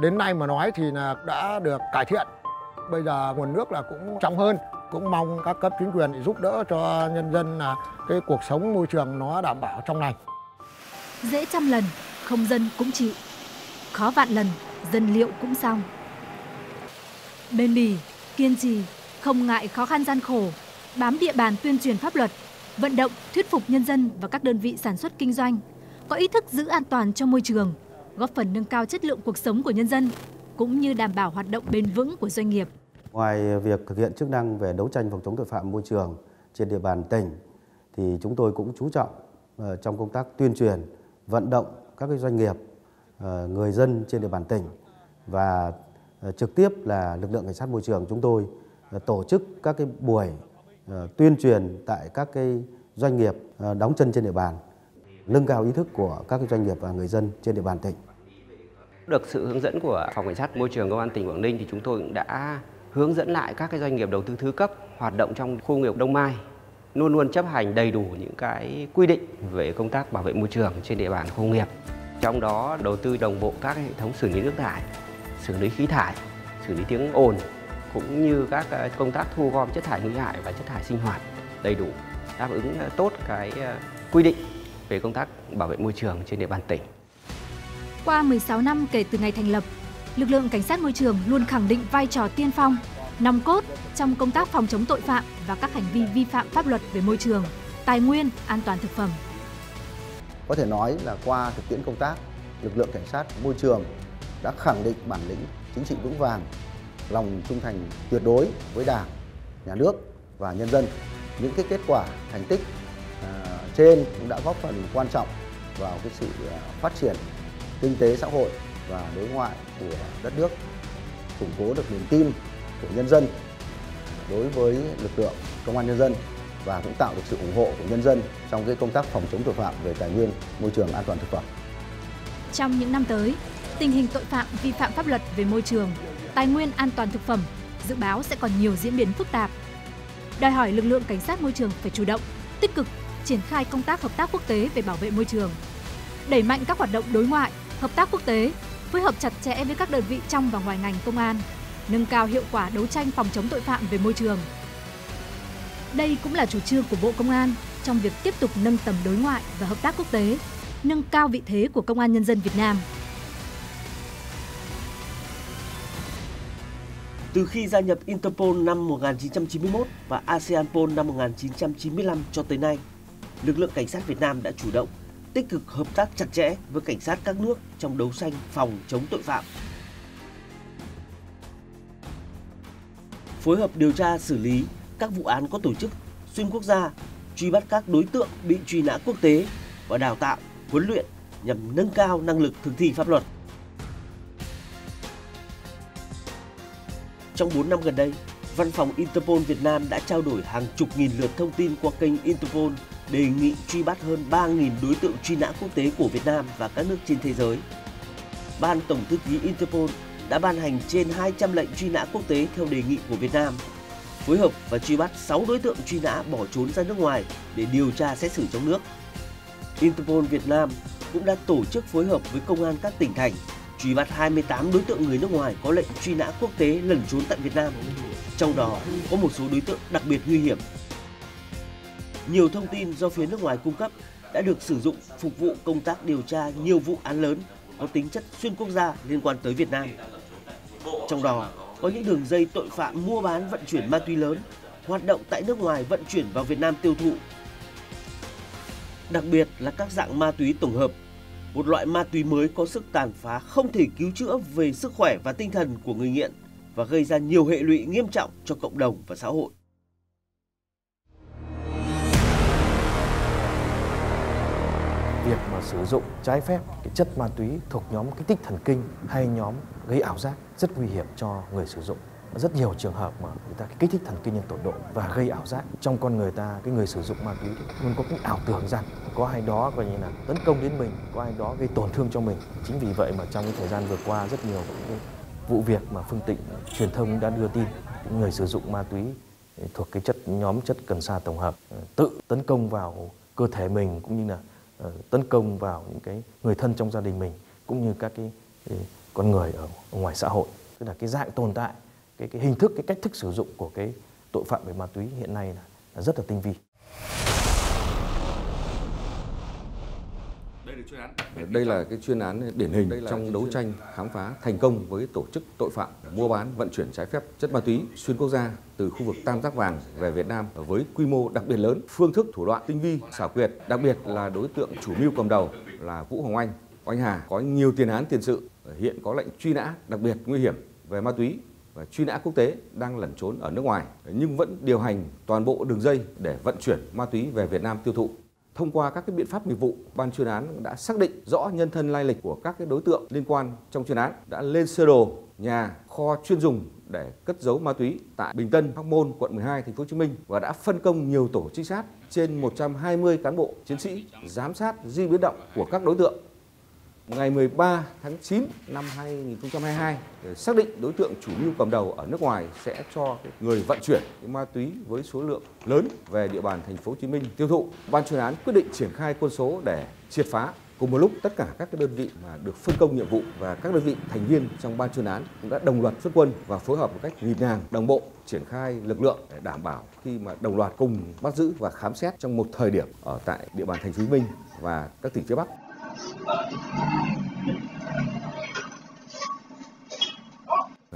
Đến nay mà nói thì là đã được cải thiện. Bây giờ nguồn nước là cũng trong hơn. Cũng mong các cấp chính quyền giúp đỡ cho nhân dân là cái cuộc sống môi trường nó đảm bảo trong lành. Dễ trăm lần, không dân cũng chịu. Khó vạn lần, dân liệu cũng xong. Bền bỉ, kiên trì, không ngại khó khăn gian khổ, bám địa bàn tuyên truyền pháp luật, vận động, thuyết phục nhân dân và các đơn vị sản xuất kinh doanh có ý thức giữ an toàn cho môi trường, góp phần nâng cao chất lượng cuộc sống của nhân dân cũng như đảm bảo hoạt động bền vững của doanh nghiệp. Ngoài việc thực hiện chức năng về đấu tranh phòng chống tội phạm môi trường trên địa bàn tỉnh thì chúng tôi cũng chú trọng ờ, trong công tác tuyên truyền, vận động các cái doanh nghiệp, ờ, người dân trên địa bàn tỉnh và ờ, trực tiếp là lực lượng cảnh sát môi trường chúng tôi tổ chức các cái buổi Ờ, tuyên truyền tại các cái doanh nghiệp ờ, đóng chân trên địa bàn, nâng cao ý thức của các cái doanh nghiệp và người dân trên địa bàn tỉnh. Được sự hướng dẫn của Phòng Cảnh sát Môi trường Công an tỉnh Quảng Ninh thì chúng tôi cũng đã hướng dẫn lại các cái doanh nghiệp đầu tư thứ cấp hoạt động trong khu công nghiệp Đông Mai luôn luôn chấp hành đầy đủ những cái quy định về công tác bảo vệ môi trường trên địa bàn khu công nghiệp. Trong đó đầu tư đồng bộ các hệ thống xử lý nước thải, xử lý khí thải, xử lý tiếng ồn cũng như các công tác thu gom chất thải nguy hại và chất thải sinh hoạt đầy đủ đáp ứng tốt cái ờ, quy định về công tác bảo vệ môi trường trên địa bàn tỉnh. Qua 16 năm kể từ ngày thành lập, lực lượng cảnh sát môi trường luôn khẳng định vai trò tiên phong, nòng cốt trong công tác phòng chống tội phạm và các hành vi vi phạm pháp luật về môi trường, tài nguyên, an toàn thực phẩm. Có thể nói là qua thực tiễn công tác, lực lượng cảnh sát môi trường đã khẳng định bản lĩnh chính trị vững vàng, lòng trung thành tuyệt đối với Đảng, Nhà nước và nhân dân. Những cái kết quả thành tích à, trên cũng đã góp phần quan trọng vào cái sự à, phát triển kinh tế xã hội và đối ngoại của đất nước, củng cố được niềm tin của nhân dân đối với lực lượng công an nhân dân và cũng tạo được sự ủng hộ của nhân dân trong cái công tác phòng chống tội phạm về tài nguyên, môi trường, an toàn thực phẩm. Trong những năm tới, tình hình tội phạm vi phạm pháp luật về môi trường, tài nguyên an toàn thực phẩm dự báo sẽ còn nhiều diễn biến phức tạp. Đòi hỏi lực lượng cảnh sát môi trường phải chủ động, tích cực triển khai công tác hợp tác quốc tế về bảo vệ môi trường, đẩy mạnh các hoạt động đối ngoại, hợp tác quốc tế, phối hợp chặt chẽ với các đơn vị trong và ngoài ngành công an, nâng cao hiệu quả đấu tranh phòng chống tội phạm về môi trường. Đây cũng là chủ trương của Bộ Công an trong việc tiếp tục nâng tầm đối ngoại và hợp tác quốc tế, nâng cao vị thế của Công an Nhân dân Việt Nam. Từ khi gia nhập Interpol năm 1991 và ASEANPol năm 1995 cho tới nay, lực lượng cảnh sát Việt Nam đã chủ động, tích cực hợp tác chặt chẽ với cảnh sát các nước trong đấu tranh phòng chống tội phạm. Phối hợp điều tra xử lý các vụ án có tổ chức xuyên quốc gia, truy bắt các đối tượng bị truy nã quốc tế và đào tạo, huấn luyện nhằm nâng cao năng lực thực thi pháp luật. Trong 4 năm gần đây, Văn phòng Interpol Việt Nam đã trao đổi hàng chục nghìn lượt thông tin qua kênh Interpol đề nghị truy bắt hơn 3.000 đối tượng truy nã quốc tế của Việt Nam và các nước trên thế giới. Ban Tổng thư ký Interpol đã ban hành trên 200 lệnh truy nã quốc tế theo đề nghị của Việt Nam, phối hợp và truy bắt 6 đối tượng truy nã bỏ trốn ra nước ngoài để điều tra xét xử trong nước. Interpol Việt Nam cũng đã tổ chức phối hợp với công an các tỉnh thành truy bắt 28 đối tượng người nước ngoài có lệnh truy nã quốc tế lẩn trốn tại Việt Nam. Trong đó có một số đối tượng đặc biệt nguy hiểm. Nhiều thông tin do phía nước ngoài cung cấp đã được sử dụng phục vụ công tác điều tra nhiều vụ án lớn có tính chất xuyên quốc gia liên quan tới Việt Nam. Trong đó có những đường dây tội phạm mua bán vận chuyển ma túy lớn, hoạt động tại nước ngoài vận chuyển vào Việt Nam tiêu thụ. Đặc biệt là các dạng ma túy tổng hợp, một loại ma túy mới có sức tàn phá không thể cứu chữa về sức khỏe và tinh thần của người nghiện và gây ra nhiều hệ lụy nghiêm trọng cho cộng đồng và xã hội. việc mà sử dụng trái phép cái chất ma túy thuộc nhóm kích thích thần kinh hay nhóm gây ảo giác rất nguy hiểm cho người sử dụng rất nhiều trường hợp mà người ta kích thích thần kinh nhân tổn độ và gây ảo giác. Trong con người ta, cái người sử dụng ma túy luôn có cái ảo tưởng rằng có ai đó coi như là tấn công đến mình, có ai đó gây tổn thương cho mình. Chính vì vậy mà trong cái thời gian vừa qua, rất nhiều cái vụ việc mà phương tiện truyền thông đã đưa tin người sử dụng ma túy ừ, thuộc cái chất, nhóm chất cần sa tổng hợp ừ, tự tấn công vào cơ thể mình cũng như là ừ, tấn công vào những cái người thân trong gia đình mình cũng như các cái con người ở ngoài xã hội. Tức là cái dạng tồn tại cái cái hình thức cái cách thức sử dụng của cái tội phạm về ma túy hiện nay là, là rất là tinh vi. Đây là cái chuyên án điển hình trong đấu tranh khám phá thành công với tổ chức tội phạm mua bán vận chuyển trái phép chất ma túy xuyên quốc gia từ khu vực Tam Giác Vàng về Việt Nam với quy mô đặc biệt lớn, phương thức thủ đoạn tinh vi, xảo quyệt, đặc biệt là đối tượng chủ mưu cầm đầu là Vũ Hồng Anh, Oanh Hà có nhiều tiền án tiền sự, hiện có lệnh truy nã đặc biệt nguy hiểm về ma túy và truy nã quốc tế đang lẩn trốn ở nước ngoài nhưng vẫn điều hành toàn bộ đường dây để vận chuyển ma túy về Việt Nam tiêu thụ. Thông qua các cái biện pháp nghiệp vụ, ban chuyên án đã xác định rõ nhân thân lai lịch của các cái đối tượng liên quan trong chuyên án, đã lên sơ đồ nhà kho chuyên dùng để cất giấu ma túy tại Bình Tân, Hóc Môn, quận 12, thành phố Hồ Chí Minh và đã phân công nhiều tổ trinh sát trên 120 cán bộ chiến sĩ giám sát di biến động của các đối tượng. Ngày 13 tháng 9 năm 2022, để xác định đối tượng chủ mưu cầm đầu ở nước ngoài sẽ cho người vận chuyển ma túy với số lượng lớn về địa bàn thành phố Hồ Chí Minh tiêu thụ. Ban chuyên án quyết định triển khai quân số để triệt phá Cùng một lúc, tất cả các đơn vị mà được phân công nhiệm vụ và các đơn vị thành viên trong ban chuyên án cũng đã đồng loạt xuất quân và phối hợp một cách nhịp nhàng, đồng bộ triển khai lực lượng để đảm bảo khi mà đồng loạt cùng bắt giữ và khám xét trong một thời điểm ở tại địa bàn thành phố Hồ Chí Minh và các tỉnh phía Bắc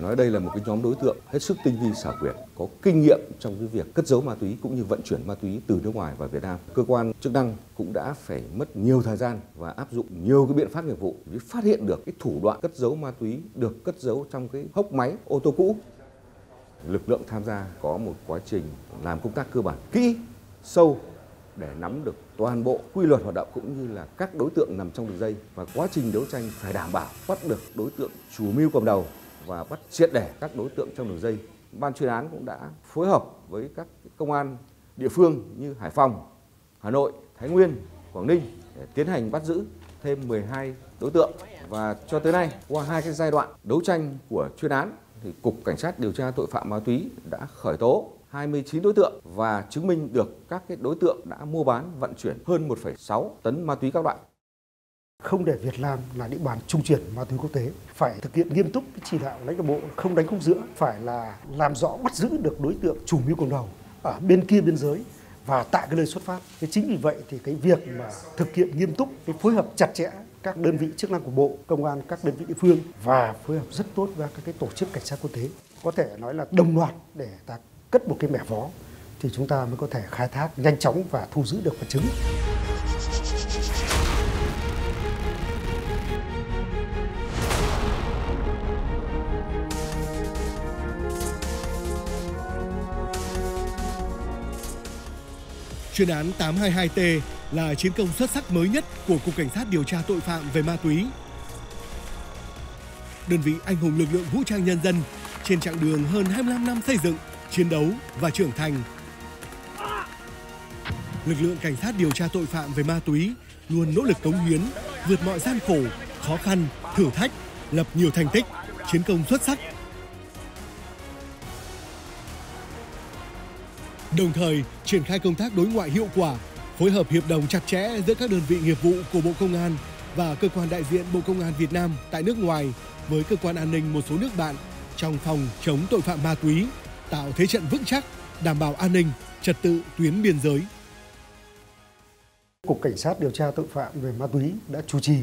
nói đây là một cái nhóm đối tượng hết sức tinh vi xảo quyệt, có kinh nghiệm trong cái việc cất giấu ma túy cũng như vận chuyển ma túy từ nước ngoài vào Việt Nam. Cơ quan chức năng cũng đã phải mất nhiều thời gian và áp dụng nhiều cái biện pháp nghiệp vụ để phát hiện được cái thủ đoạn cất giấu ma túy được cất giấu trong cái hốc máy ô tô cũ. Lực lượng tham gia có một quá trình làm công tác cơ bản kỹ, sâu để nắm được toàn bộ quy luật hoạt động cũng như là các đối tượng nằm trong đường dây và quá trình đấu tranh phải đảm bảo bắt được đối tượng chủ mưu cầm đầu và bắt triệt để các đối tượng trong đường dây. Ban chuyên án cũng đã phối hợp với các công an địa phương như Hải Phòng, Hà Nội, Thái Nguyên, Quảng Ninh để tiến hành bắt giữ thêm 12 đối tượng và cho tới nay qua hai cái giai đoạn đấu tranh của chuyên án thì cục cảnh sát điều tra tội phạm ma túy đã khởi tố 29 đối tượng và chứng minh được các cái đối tượng đã mua bán vận chuyển hơn 1,6 tấn ma túy các loại không để Việt Nam là địa bàn trung chuyển ma túy quốc tế phải thực hiện nghiêm túc chỉ đạo lãnh đạo bộ không đánh khúc giữa phải là làm rõ bắt giữ được đối tượng chủ mưu cầm đầu ở bên kia biên giới và tại cái nơi xuất phát. Thế chính vì vậy thì cái việc mà thực hiện nghiêm túc cái phối hợp chặt chẽ các đơn vị chức năng của bộ, công an các đơn vị địa phương và phối hợp rất tốt với các cái tổ chức cảnh sát quốc tế. Có thể nói là đồng loạt để ta cất một cái mẻ vó thì chúng ta mới có thể khai thác nhanh chóng và thu giữ được vật chứng. Chuyên án 822T là chiến công xuất sắc mới nhất của Cục Cảnh sát điều tra tội phạm về ma túy. Đơn vị anh hùng lực lượng vũ trang nhân dân trên chặng đường hơn 25 năm xây dựng, chiến đấu và trưởng thành. Lực lượng cảnh sát điều tra tội phạm về ma túy luôn nỗ lực cống hiến, vượt mọi gian khổ, khó khăn, thử thách, lập nhiều thành tích, chiến công xuất sắc đồng thời triển khai công tác đối ngoại hiệu quả, phối hợp hiệp đồng chặt chẽ giữa các đơn vị nghiệp vụ của Bộ Công an và cơ quan đại diện Bộ Công an Việt Nam tại nước ngoài với cơ quan an ninh một số nước bạn trong phòng chống tội phạm ma túy, tạo thế trận vững chắc, đảm bảo an ninh, trật tự tuyến biên giới. Cục Cảnh sát điều tra tội phạm về ma túy đã chủ trì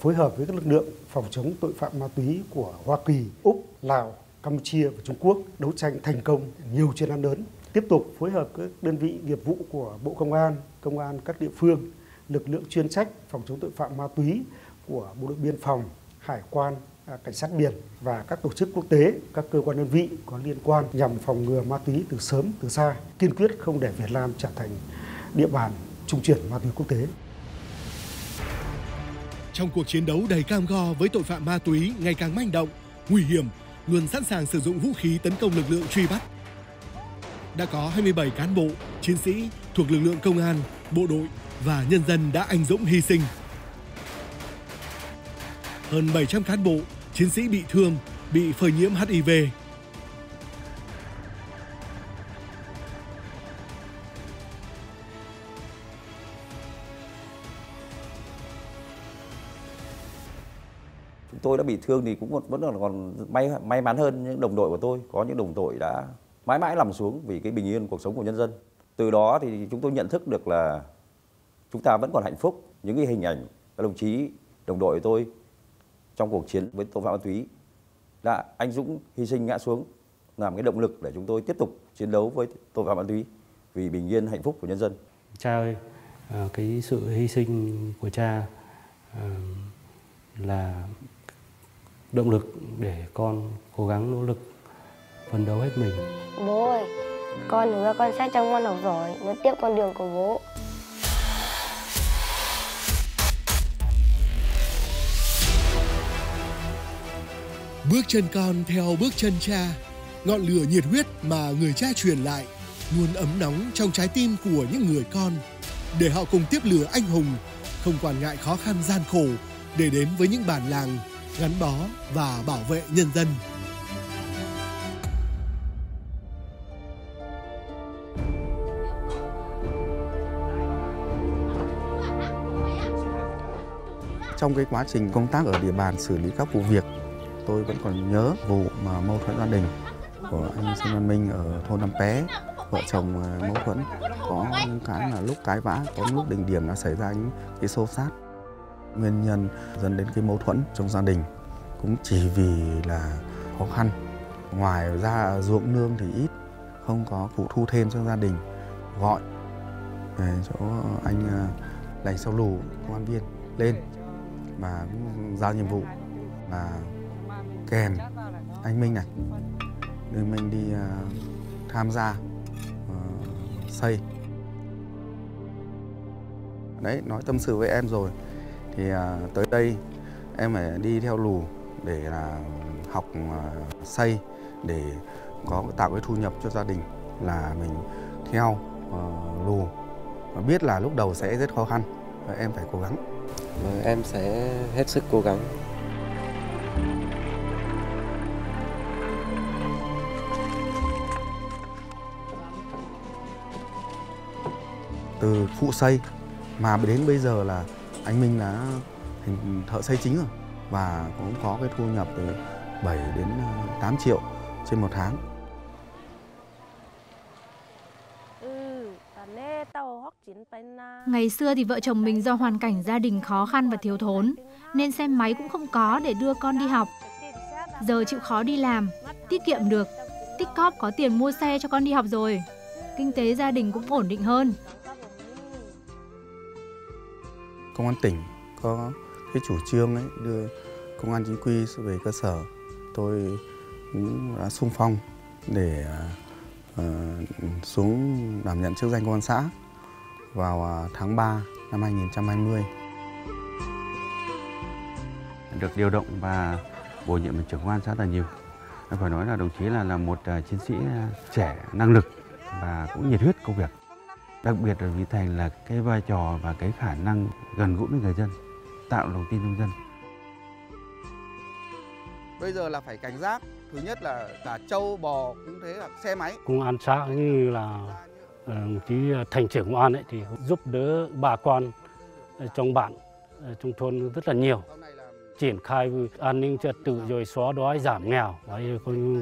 phối hợp với các lực lượng phòng chống tội phạm ma túy của Hoa Kỳ, Úc, Lào, Campuchia và Trung Quốc đấu tranh thành công nhiều chuyên án lớn tiếp tục phối hợp các đơn vị nghiệp vụ của Bộ Công an, Công an các địa phương, lực lượng chuyên trách phòng chống tội phạm ma túy của Bộ đội Biên phòng, Hải quan, À, cảnh sát biển và các tổ chức quốc tế, các cơ quan đơn vị có liên quan nhằm phòng ngừa ma túy từ sớm từ xa, kiên quyết không để Việt Nam trở thành địa bàn trung chuyển ma túy quốc tế. Trong cuộc chiến đấu đầy cam go với tội phạm ma túy ngày càng manh động, nguy hiểm, luôn sẵn sàng sử dụng vũ khí tấn công lực lượng truy bắt, đã có 27 cán bộ, chiến sĩ thuộc lực lượng công an, bộ đội và nhân dân đã anh dũng hy sinh. Hơn 700 cán bộ, chiến sĩ bị thương, bị phơi nhiễm HIV. Chúng tôi đã bị thương thì cũng vẫn còn may may mắn hơn những đồng đội của tôi có những đồng đội đã mãi mãi nằm xuống vì cái bình yên cuộc sống của nhân dân. Từ đó thì chúng tôi nhận thức được là chúng ta vẫn còn hạnh phúc những cái hình ảnh các đồng chí đồng đội của tôi trong cuộc chiến với tội phạm ma túy đã anh dũng hy sinh ngã xuống làm cái động lực để chúng tôi tiếp tục chiến đấu với tội phạm ma túy vì bình yên hạnh phúc của nhân dân. Cha ơi, à, cái sự hy sinh của cha à, là động lực để con cố gắng nỗ lực phấn đấu hết mình. Bố ơi, con hứa con sẽ chăm ngoan học giỏi, nối tiếp con đường của bố. Bước chân con theo bước chân cha, ngọn lửa nhiệt huyết mà người cha truyền lại luôn ấm nóng trong trái tim của những người con để họ cùng tiếp lửa anh hùng, không quản ngại khó khăn gian khổ để đến với những bản làng gắn bó và bảo vệ nhân dân. Trong cái quá trình công tác ở địa bàn xử lý các vụ việc, tôi vẫn còn nhớ vụ mà mâu thuẫn gia đình của anh Sơn Văn Minh ở thôn Nam Pé. Vợ chồng mâu thuẫn có những cái là lúc cái vã, có lúc đỉnh điểm đã xảy ra những cái xô xát. Nguyên nhân dẫn đến cái mâu thuẫn trong gia đình cũng chỉ vì là khó khăn. Ngoài ra ruộng nương thì ít, không có phụ thu thêm cho gia đình, gọi về chỗ anh à, lành sau lù, công an viên lên và cũng giao nhiệm vụ. Là kèm anh Minh này đưa Minh đi uh, tham gia uh, xây. Đấy nói tâm sự với em rồi. Thì uh, tới đây em phải đi theo lù để là học uh, xây để có tạo cái thu nhập cho gia đình là mình theo uh, lù. Và biết là lúc đầu sẽ rất khó khăn và em phải cố gắng. Vâng, em sẽ hết sức cố gắng. Từ phụ xây mà đến bây giờ là anh Minh đã thành thợ xây chính rồi và cũng có cái thu nhập từ 7 đến ờ, 8 triệu trên một tháng. Ngày xưa thì vợ chồng mình do hoàn cảnh gia đình khó khăn và thiếu thốn nên xe máy cũng không có để đưa con đi học. Giờ chịu khó đi làm, tiết kiệm được, tích cóp có tiền mua xe cho con đi học rồi. Kinh tế gia đình cũng ổn định hơn. Công an tỉnh có cái chủ trương ấy đưa công an chính quy về cơ sở. Tôi cũng đã sung phong để uh, xuống đảm nhận chức danh công an xã vào à, tháng 3 năm 2020. Được điều động và bổ nhiệm làm trưởng công an xã là Nhiều. Phải nói là đồng chí là là một à, chiến sĩ à, trẻ năng lực và cũng nhiệt huyết công việc. Đặc biệt là vì Thành là cái vai trò và cái khả năng gần gũi với người dân, tạo lòng tin trong dân. Bây giờ là phải cảnh giác. Thứ nhất là cả trâu, bò cũng thế là xe máy. Công an xã như là đồng chí thành trưởng công an ấy thì giúp đỡ bà con trong bản trong thôn rất là nhiều triển khai an ninh trật tự rồi xóa đói giảm nghèo đấy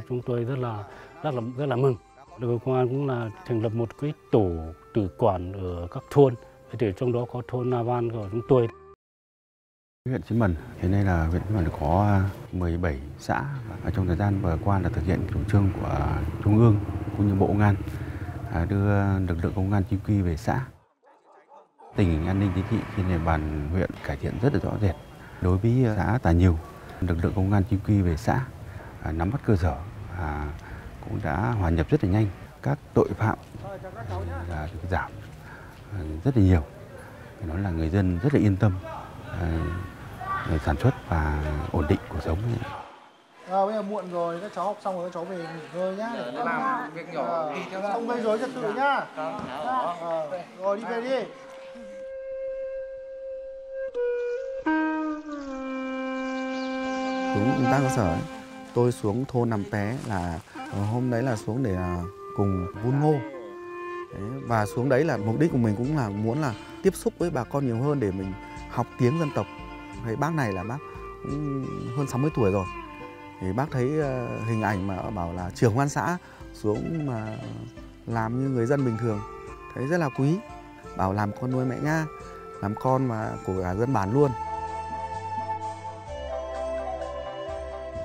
chúng tôi rất là rất là rất là mừng lực công an cũng là thành lập một cái tổ tự quản ở các thôn thì trong đó có thôn Na Van của chúng tôi Huyện Chí Mần hiện nay là huyện Chí Mần có 17 xã và trong thời gian vừa qua là thực hiện chủ trương của Trung ương cũng như Bộ Công an à, đưa lực lượng công an chính quy về xã. Tình hình an ninh chính trị trên địa bàn huyện cải thiện rất là rõ rệt. Đối với xã Tà Nhiều, lực lượng công an chính quy về xã à, nắm bắt cơ sở à, cũng đã hòa nhập rất là nhanh. Các tội phạm là được giảm rất là nhiều. Nó là người dân rất là yên tâm sản xuất và ổn định cuộc sống. À, bây giờ muộn rồi, các cháu học xong rồi các cháu về nghỉ ngơi nhá. Để làm việc nhỏ đi theo Không gây rối trật tự nhá. À, rồi đi về đi. Đúng công tác cơ sở ấy, tôi xuống thôn Nằm Pé là ờ, hôm đấy là xuống để ờ, cùng vun ngô. Đấy, và xuống đấy là mục đích của mình cũng là muốn là tiếp xúc với bà con nhiều hơn để mình học tiếng dân tộc. Thấy bác này là bác cũng hơn 60 tuổi rồi thì bác thấy ờ, hình ảnh mà bảo là trưởng quan xã xuống mà làm như người dân bình thường thấy rất là quý bảo làm con nuôi mẹ nha làm con mà của cả dân bản luôn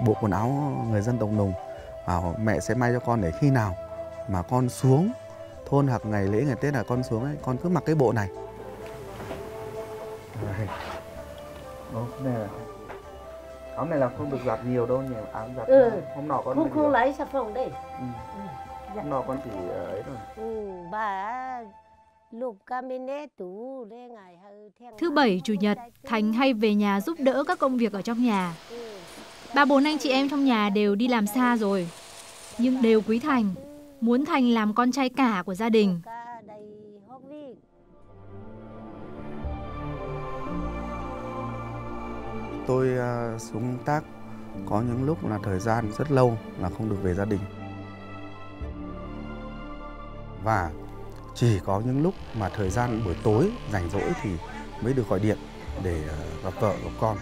bộ quần áo người dân tộc nùng bảo mẹ sẽ may cho con để khi nào mà con xuống thôn hoặc ngày lễ ngày tết là con xuống ấy con cứ mặc cái bộ này Đó, này áo này là không được giặt nhiều đâu nhỉ áo giặt Ừ. hôm nọ con Không không lấy xà phòng đây. Ừ. hôm nọ con chỉ ờ, ấy rồi Ừ, bà Thứ bảy, chủ nhật, Thành hay về nhà giúp đỡ các công việc ở trong nhà. Ba bốn anh chị em trong nhà đều đi làm xa rồi, nhưng đều quý Thành, muốn Thành làm con trai cả của gia đình. Tôi à, xuống công tác có những lúc là thời gian rất lâu là không được về gia đình. Và chỉ có những lúc mà thời gian buổi tối rảnh rỗi thì mới được gọi điện để à, gặp vợ gặp con.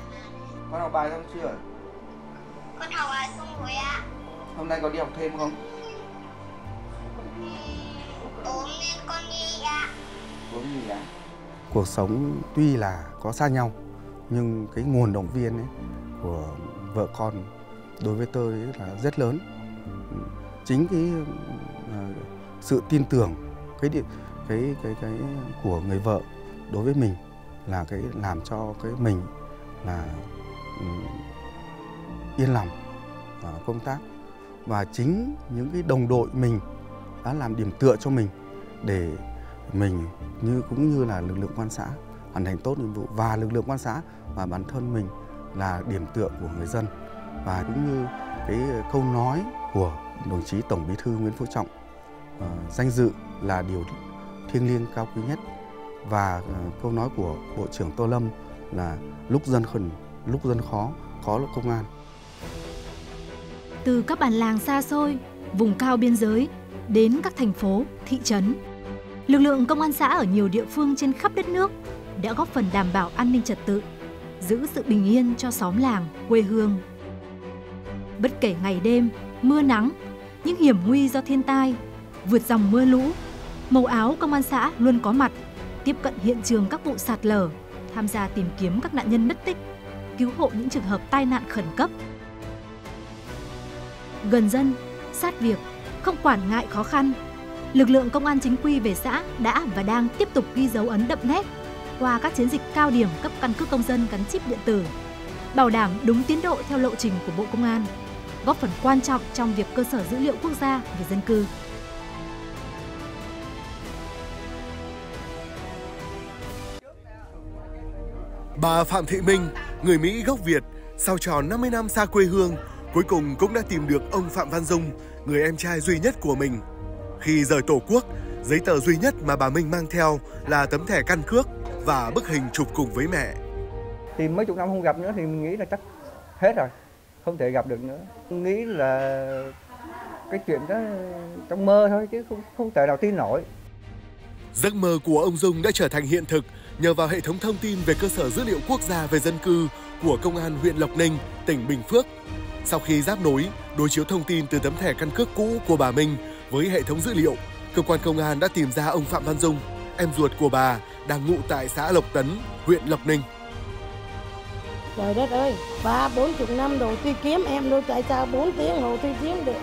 con học bài xong chưa Con học bài xong rồi ạ. hôm nay có đi học thêm không Ốm nên con đi ạ. gì à Cuộc sống tuy là có xa nhau nhưng cái nguồn động viên ấy của vợ con đối với tôi ấy là rất lớn. Chính cái à, sự tin tưởng cái điện cái cái cái của người vợ đối với mình là cái làm cho cái mình là yên lòng công tác. Và chính những cái đồng đội mình đã làm điểm tựa cho mình để mình như cũng như là lực lượng quan xã hoàn thành tốt nhiệm vụ. Và lực lượng quan xã và bản thân mình là điểm tựa của người dân. Và cũng như cái câu nói của đồng chí tổng bí thư nguyễn phú trọng uh, danh dự là điều thiêng liêng cao quý nhất. Và uh, câu nói của bộ trưởng tô lâm là lúc dân khẩn lúc dân khó khó là công an. Từ các bản làng xa xôi, vùng cao biên giới đến các thành phố, thị trấn, lực lượng công an xã ở nhiều địa phương trên khắp đất nước đã góp phần đảm bảo an ninh trật tự, giữ sự bình yên cho xóm làng, quê hương. Bất kể ngày đêm, mưa nắng, những hiểm nguy do thiên tai, vượt dòng mưa lũ, màu áo công an xã luôn có mặt, tiếp cận hiện trường các vụ sạt lở, tham gia tìm kiếm các nạn nhân mất tích, cứu hộ những trường hợp tai nạn khẩn cấp. Gần dân, sát việc, không quản ngại khó khăn, lực lượng công an chính quy về xã đã và đang tiếp tục ghi dấu ấn đậm nét qua các chiến dịch cao điểm cấp căn cước công dân gắn chip điện tử, bảo đảm đúng tiến độ theo lộ trình của Bộ Công an, góp phần quan trọng trong việc cơ sở dữ liệu quốc gia về dân cư. Bà Phạm Thị Minh, người Mỹ gốc Việt, sau tròn 50 năm xa quê hương, cuối cùng cũng đã tìm được ông Phạm Văn Dung, người em trai duy nhất của mình. Khi rời Tổ quốc, giấy tờ duy nhất mà bà Minh mang theo là tấm thẻ căn cước và bức hình chụp cùng với mẹ. thì mấy chục năm không gặp nữa thì mình nghĩ là chắc hết rồi không thể gặp được nữa nghĩ là cái chuyện đó trong mơ thôi chứ không không thể nào tin nổi Giấc mơ của ông Dung đã trở thành hiện thực nhờ vào hệ thống thông tin về cơ sở dữ liệu quốc gia về dân cư của Công an huyện Lộc Ninh, tỉnh Bình Phước. Sau khi giáp nối, đối chiếu thông tin từ tấm thẻ căn cước cũ của bà Minh với hệ thống dữ liệu, cơ quan công an đã tìm ra ông Phạm Văn Dung, em ruột của bà, đang ngụ tại xã Lộc Tấn, huyện Lộc Ninh. Trời đất ơi, ba bốn chục năm rồi tôi kiếm em đâu tại sao bốn tiếng hồ tôi kiếm được.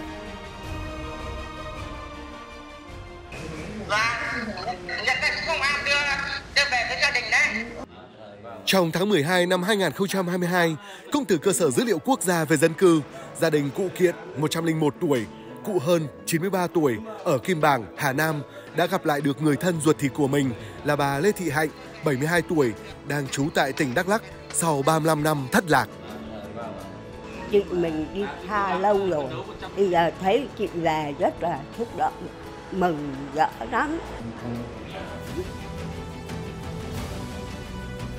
Trong tháng 12 năm 2022, công từ cơ sở dữ liệu quốc gia về dân cư, gia đình cụ Kiện 101 tuổi, cụ Hơn 93 tuổi ở Kim Bảng, Hà Nam đã gặp lại được người thân ruột thịt của mình là bà Lê Thị Hạnh 72 tuổi đang trú tại tỉnh Đắk Lắk sau 35 năm thất lạc. chị mình đi xa lâu rồi bây giờ thấy chị về rất là xúc động mừng rỡ lắm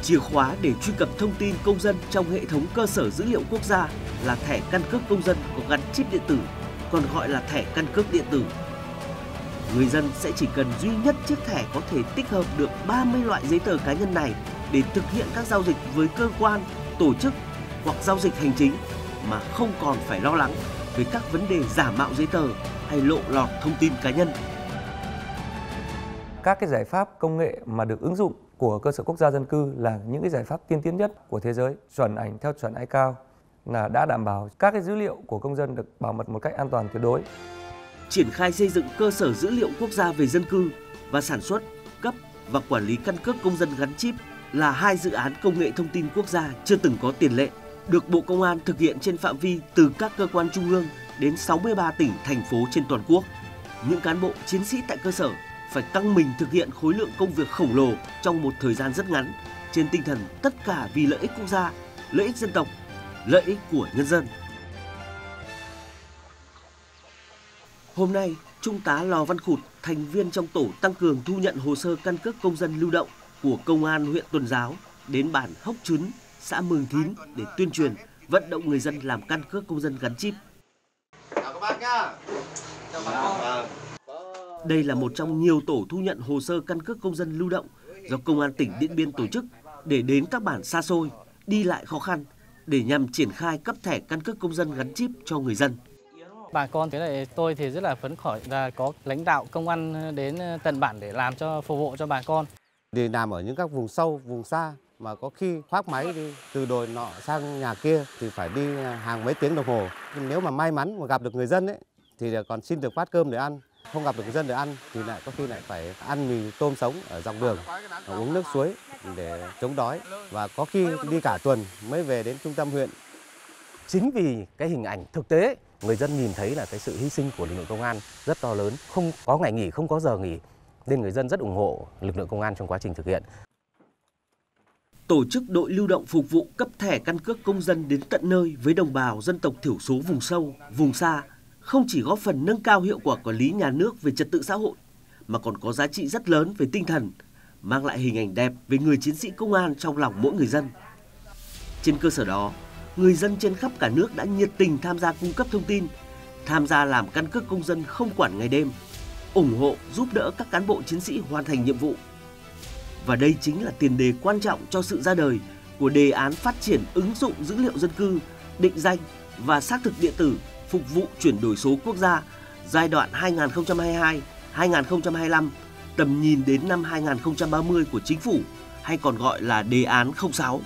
Chìa khóa để truy cập thông tin công dân trong hệ thống cơ sở dữ liệu quốc gia là thẻ căn cước công dân có gắn chip điện tử, còn gọi là thẻ căn cước điện tử. Người dân sẽ chỉ cần duy nhất chiếc thẻ có thể tích hợp được 30 loại giấy tờ cá nhân này để thực hiện các giao dịch với cơ quan, tổ chức hoặc giao dịch hành chính mà không còn phải lo lắng về các vấn đề giả mạo giấy tờ hay lộ lọt thông tin cá nhân. các cái giải pháp công nghệ mà được ứng dụng của cơ sở quốc gia dân cư là những cái giải pháp tiên tiến nhất của thế giới chuẩn ảnh theo chuẩn ICAO là đã đảm bảo các cái dữ liệu của công dân được bảo mật một cách an toàn tuyệt đối triển khai xây dựng cơ sở dữ liệu quốc gia về dân cư và sản xuất, cấp và quản lý căn cước công dân gắn chip là hai dự án công nghệ thông tin quốc gia chưa từng có tiền lệ. được Bộ Công an thực hiện trên phạm vi từ các cơ quan trung ương đến 63 tỉnh, thành phố trên toàn quốc. Những cán bộ, chiến sĩ tại cơ sở phải căng mình thực hiện khối lượng công việc khổng lồ trong một thời gian rất ngắn, trên tinh thần tất cả vì lợi ích quốc gia, lợi ích dân tộc, lợi ích của nhân dân. Hôm nay, Trung tá Lò Văn Khụt, thành viên trong tổ tăng cường thu nhận hồ sơ căn cước công dân lưu động của Công an huyện Tuần Giáo đến bản Hốc Trứng, xã Mường Thín để tuyên truyền, vận động người dân làm căn cước công dân gắn chip. chào các bác nhá. chào bà con. Đây là một trong nhiều tổ thu nhận hồ sơ căn cước công dân lưu động do Công an tỉnh Điện Biên tổ chức để đến các bản xa xôi, đi lại khó khăn để nhằm triển khai cấp thẻ căn cước công dân gắn chip cho người dân. Bà con thế này tôi thì rất là phấn khởi là có lãnh đạo công an đến tận bản để làm cho phục vụ cho bà con. Đi làm ở những các vùng sâu, vùng xa mà có khi khoác máy đi từ đồi nọ sang nhà kia thì phải đi hàng mấy tiếng đồng hồ. Nếu mà may mắn mà gặp được người dân ấy thì còn xin được phát cơm để ăn. Không gặp được người dân để ăn thì lại có khi lại phải ăn mì tôm sống ở dọc đường, uống nước suối để chống đói và có khi đi cả tuần mới về đến trung tâm huyện. Chính vì cái hình ảnh thực tế người dân nhìn thấy là cái sự hy sinh của lực lượng công an rất to lớn, không có ngày nghỉ, không có giờ nghỉ nên người dân rất ủng hộ lực lượng công an trong quá trình thực hiện. Tổ chức đội lưu động phục vụ cấp thẻ căn cước công dân đến tận nơi với đồng bào dân tộc thiểu số vùng sâu, vùng xa không chỉ góp phần nâng cao hiệu quả quản lý nhà nước về trật tự xã hội mà còn có giá trị rất lớn về tinh thần, mang lại hình ảnh đẹp về người chiến sĩ công an trong lòng mỗi người dân. Trên cơ sở đó, người dân trên khắp cả nước đã nhiệt tình tham gia cung cấp thông tin, tham gia làm căn cước công dân không quản ngày đêm, ủng hộ giúp đỡ các cán bộ chiến sĩ hoàn thành nhiệm vụ. Và đây chính là tiền đề quan trọng cho sự ra đời của đề án phát triển ứng dụng dữ liệu dân cư, định danh và xác thực điện tử phục vụ chuyển đổi số quốc gia giai đoạn 2022-2025, tầm nhìn đến năm 2030 của chính phủ hay còn gọi là đề án 06.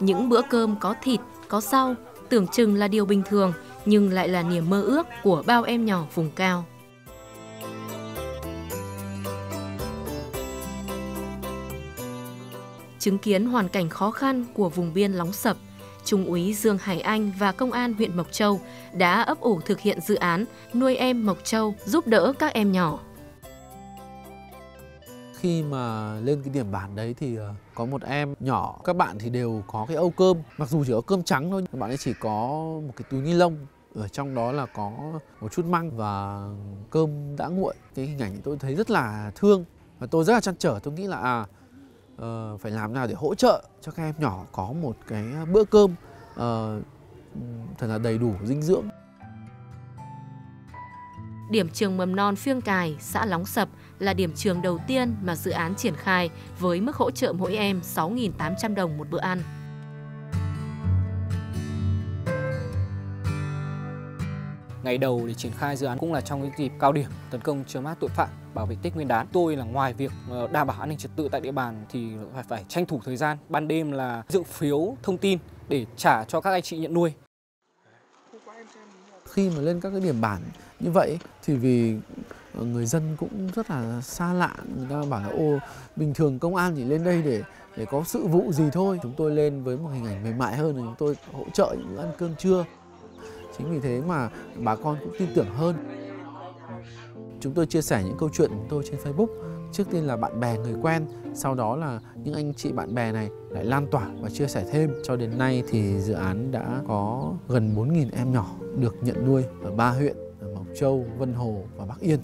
Những bữa cơm có thịt, có rau, tưởng chừng là điều bình thường nhưng lại là niềm mơ ước của bao em nhỏ vùng cao. Chứng kiến hoàn cảnh khó khăn của vùng biên Lóng Sập, Trung úy Dương Hải Anh và Công an huyện Mộc Châu đã ấp ủ thực hiện dự án nuôi em Mộc Châu giúp đỡ các em nhỏ. Khi mà lên cái điểm bản đấy thì ờ, có một em nhỏ, các bạn thì đều có cái âu cơm, mặc dù chỉ có cơm trắng thôi, các bạn ấy chỉ có một cái túi ni lông ở trong đó là có một chút măng và cơm đã nguội. Cái hình ảnh tôi thấy rất là thương và tôi rất là chăn trở. Tôi nghĩ là à uh, phải làm nào để hỗ trợ cho các em nhỏ có một cái bữa cơm uh, thật là đầy đủ dinh dưỡng. Điểm trường mầm non Phiêng Cài, xã Lóng Sập là điểm trường đầu tiên mà dự án triển khai với mức hỗ trợ mỗi em 6.800 đồng một bữa ăn. Ngày đầu để triển khai dự án cũng là trong cái dịp cao điểm tấn công chấn áp tội phạm, bảo vệ Tết Nguyên đán. Tôi là ngoài việc ờ, đảm bảo an ninh trật tự tại địa bàn thì phải phải tranh thủ thời gian, ban đêm là dự phiếu thông tin để trả cho các anh chị nhận nuôi. Khi mà lên các cái điểm bản như vậy thì vì ờ, người dân cũng rất là xa lạ, người ta bảo là, ô, bình thường công an chỉ lên đây để để có sự vụ gì thôi chúng tôi lên với một hình ảnh mềm mại hơn, thì chúng tôi hỗ trợ những ăn cơm trưa chính vì thế mà bà con cũng tin tưởng hơn. Chúng tôi chia sẻ những câu chuyện của tôi trên facebook. Trước tiên là bạn bè người quen. Sau đó là những anh chị bạn bè này lại lan tỏa và chia sẻ thêm. Cho đến nay thì dự án đã có gần 4.000 em nhỏ được nhận nuôi ở ba huyện ở Mộc Châu, Vân Hồ và Bắc Yên.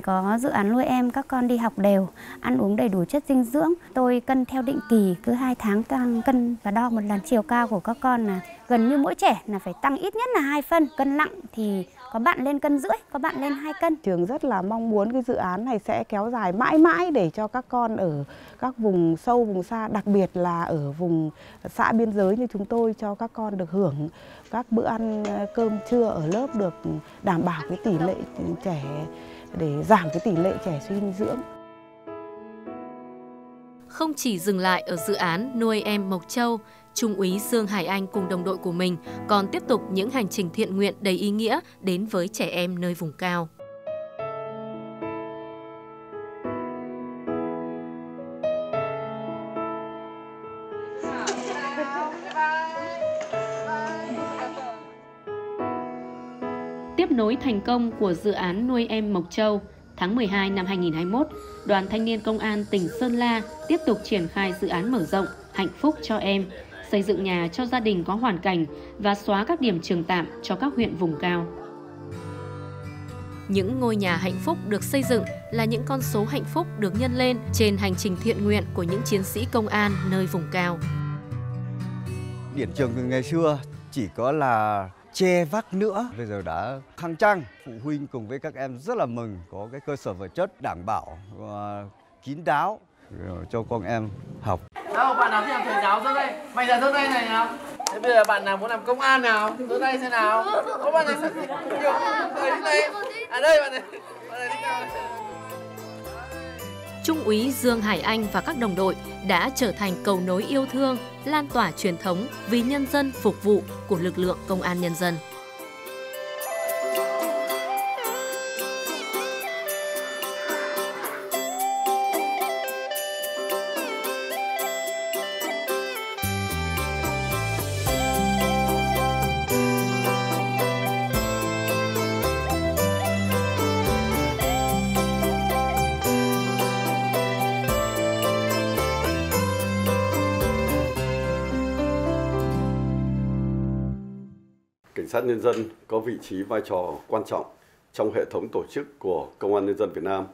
Này có dự án nuôi em, các con đi học đều, ăn uống đầy đủ chất dinh dưỡng. Tôi cân theo định kỳ, cứ 2 tháng tăng cân và đo một lần chiều cao của các con là gần như mỗi trẻ là phải tăng ít nhất là 2 phân. Cân nặng thì có bạn lên cân rưỡi, có bạn lên 2 cân. Trường rất là mong muốn cái dự án này sẽ kéo dài mãi mãi để cho các con ở các vùng sâu, vùng xa, đặc biệt là ở vùng xã biên giới như chúng tôi cho các con được hưởng các bữa ăn ờ, cơm trưa ở lớp được đảm bảo cái tỷ lệ trẻ để giảm cái tỷ lệ trẻ suy dinh dưỡng. Không chỉ dừng lại ở dự án nuôi em Mộc Châu, Trung úy Dương Hải Anh cùng đồng đội của mình còn tiếp tục những hành trình thiện nguyện đầy ý nghĩa đến với trẻ em nơi vùng cao. Thành công của dự án nuôi em Mộc Châu, tháng 12 năm 2021, Đoàn Thanh niên Công an tỉnh Sơn La tiếp tục triển khai dự án mở rộng Hạnh phúc cho em, xây dựng nhà cho gia đình có hoàn cảnh và xóa các điểm trường tạm cho các huyện vùng cao. Những ngôi nhà hạnh phúc được xây dựng là những con số hạnh phúc được nhân lên trên hành trình thiện nguyện của những chiến sĩ công an nơi vùng cao. Điểm trường ngày xưa chỉ có là che vắt nữa. Bây giờ đã khang trang phụ huynh cùng với các em rất là mừng có cái cơ sở vật chất đảm bảo và kín đáo cho con em học. Đâu bạn nào thích làm thầy giáo giơ tay. Mày là giơ tay này nào. Thế bây giờ bạn nào muốn làm công an nào? Giơ tay xem nào. Có bạn này nhiều người thích đây. À đây bạn này. Bạn này thích nào Trung úy Dương Hải Anh và các đồng đội đã trở thành cầu nối yêu thương, lan tỏa truyền thống vì nhân dân phục vụ của lực lượng công an nhân dân. Sát nhân dân có vị trí vai trò quan trọng trong hệ thống tổ chức của Công an Nhân dân Việt Nam,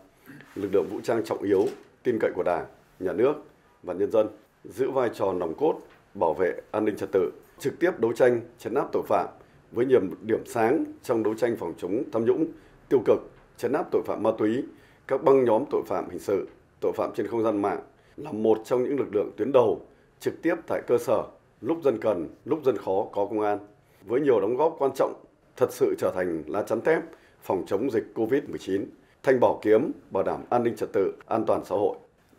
lực lượng vũ trang trọng yếu, tin cậy của Đảng, Nhà nước và nhân dân, giữ vai trò nòng cốt, bảo vệ an ninh trật tự, trực tiếp đấu tranh, chấn áp tội phạm với nhiều điểm sáng trong đấu tranh phòng chống tham nhũng, tiêu cực, chấn áp tội phạm ma túy, các băng nhóm tội phạm hình sự, tội phạm trên không gian mạng là một trong những lực lượng tuyến đầu trực tiếp tại cơ sở, lúc dân cần, lúc dân khó có công an với nhiều đóng góp quan trọng thật sự trở thành lá chắn thép phòng chống dịch COVID-19, thanh bảo kiếm bảo đảm an ninh trật tự, an toàn xã hội.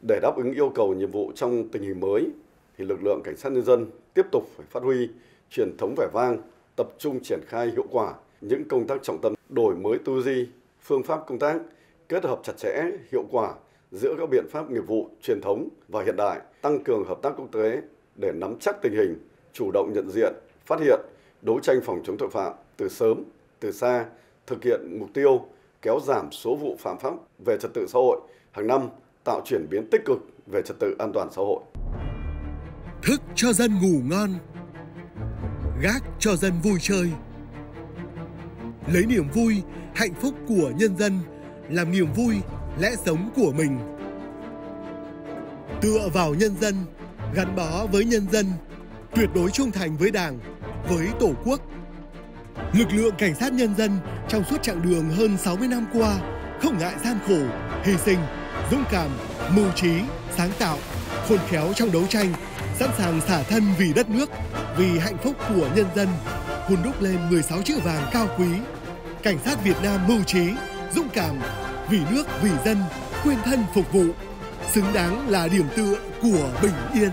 Để đáp ứng yêu cầu nhiệm vụ trong tình hình mới, thì lực lượng cảnh sát nhân dân tiếp tục phải phát huy truyền thống vẻ vang, tập trung triển khai hiệu quả những công tác trọng tâm, đổi mới tư duy, phương pháp công tác, kết hợp chặt chẽ, hiệu quả giữa các biện pháp nghiệp vụ truyền thống và hiện đại, tăng cường hợp tác quốc tế để nắm chắc tình hình, chủ động nhận diện, phát hiện, đấu tranh phòng chống tội phạm từ sớm, từ xa, thực hiện mục tiêu kéo giảm số vụ phạm pháp về trật tự xã hội hàng năm, tạo chuyển biến tích cực về trật tự an toàn xã hội. Thức cho dân ngủ ngon, gác cho dân vui chơi. Lấy niềm vui, hạnh phúc của nhân dân làm niềm vui, lẽ sống của mình. Tựa vào nhân dân, gắn bó với nhân dân, tuyệt đối trung thành với Đảng, với Tổ quốc. Lực lượng cảnh sát nhân dân trong suốt chặng đường hơn 60 năm qua không ngại gian khổ, hy sinh, dũng cảm, mưu trí, sáng tạo, khôn khéo trong đấu tranh, sẵn sàng xả thân vì đất nước, vì hạnh phúc của nhân dân, hun đúc lên 16 chữ vàng cao quý. Cảnh sát Việt Nam mưu trí, dũng cảm, vì nước, vì dân, quên thân phục vụ, xứng đáng là điểm tựa của bình yên.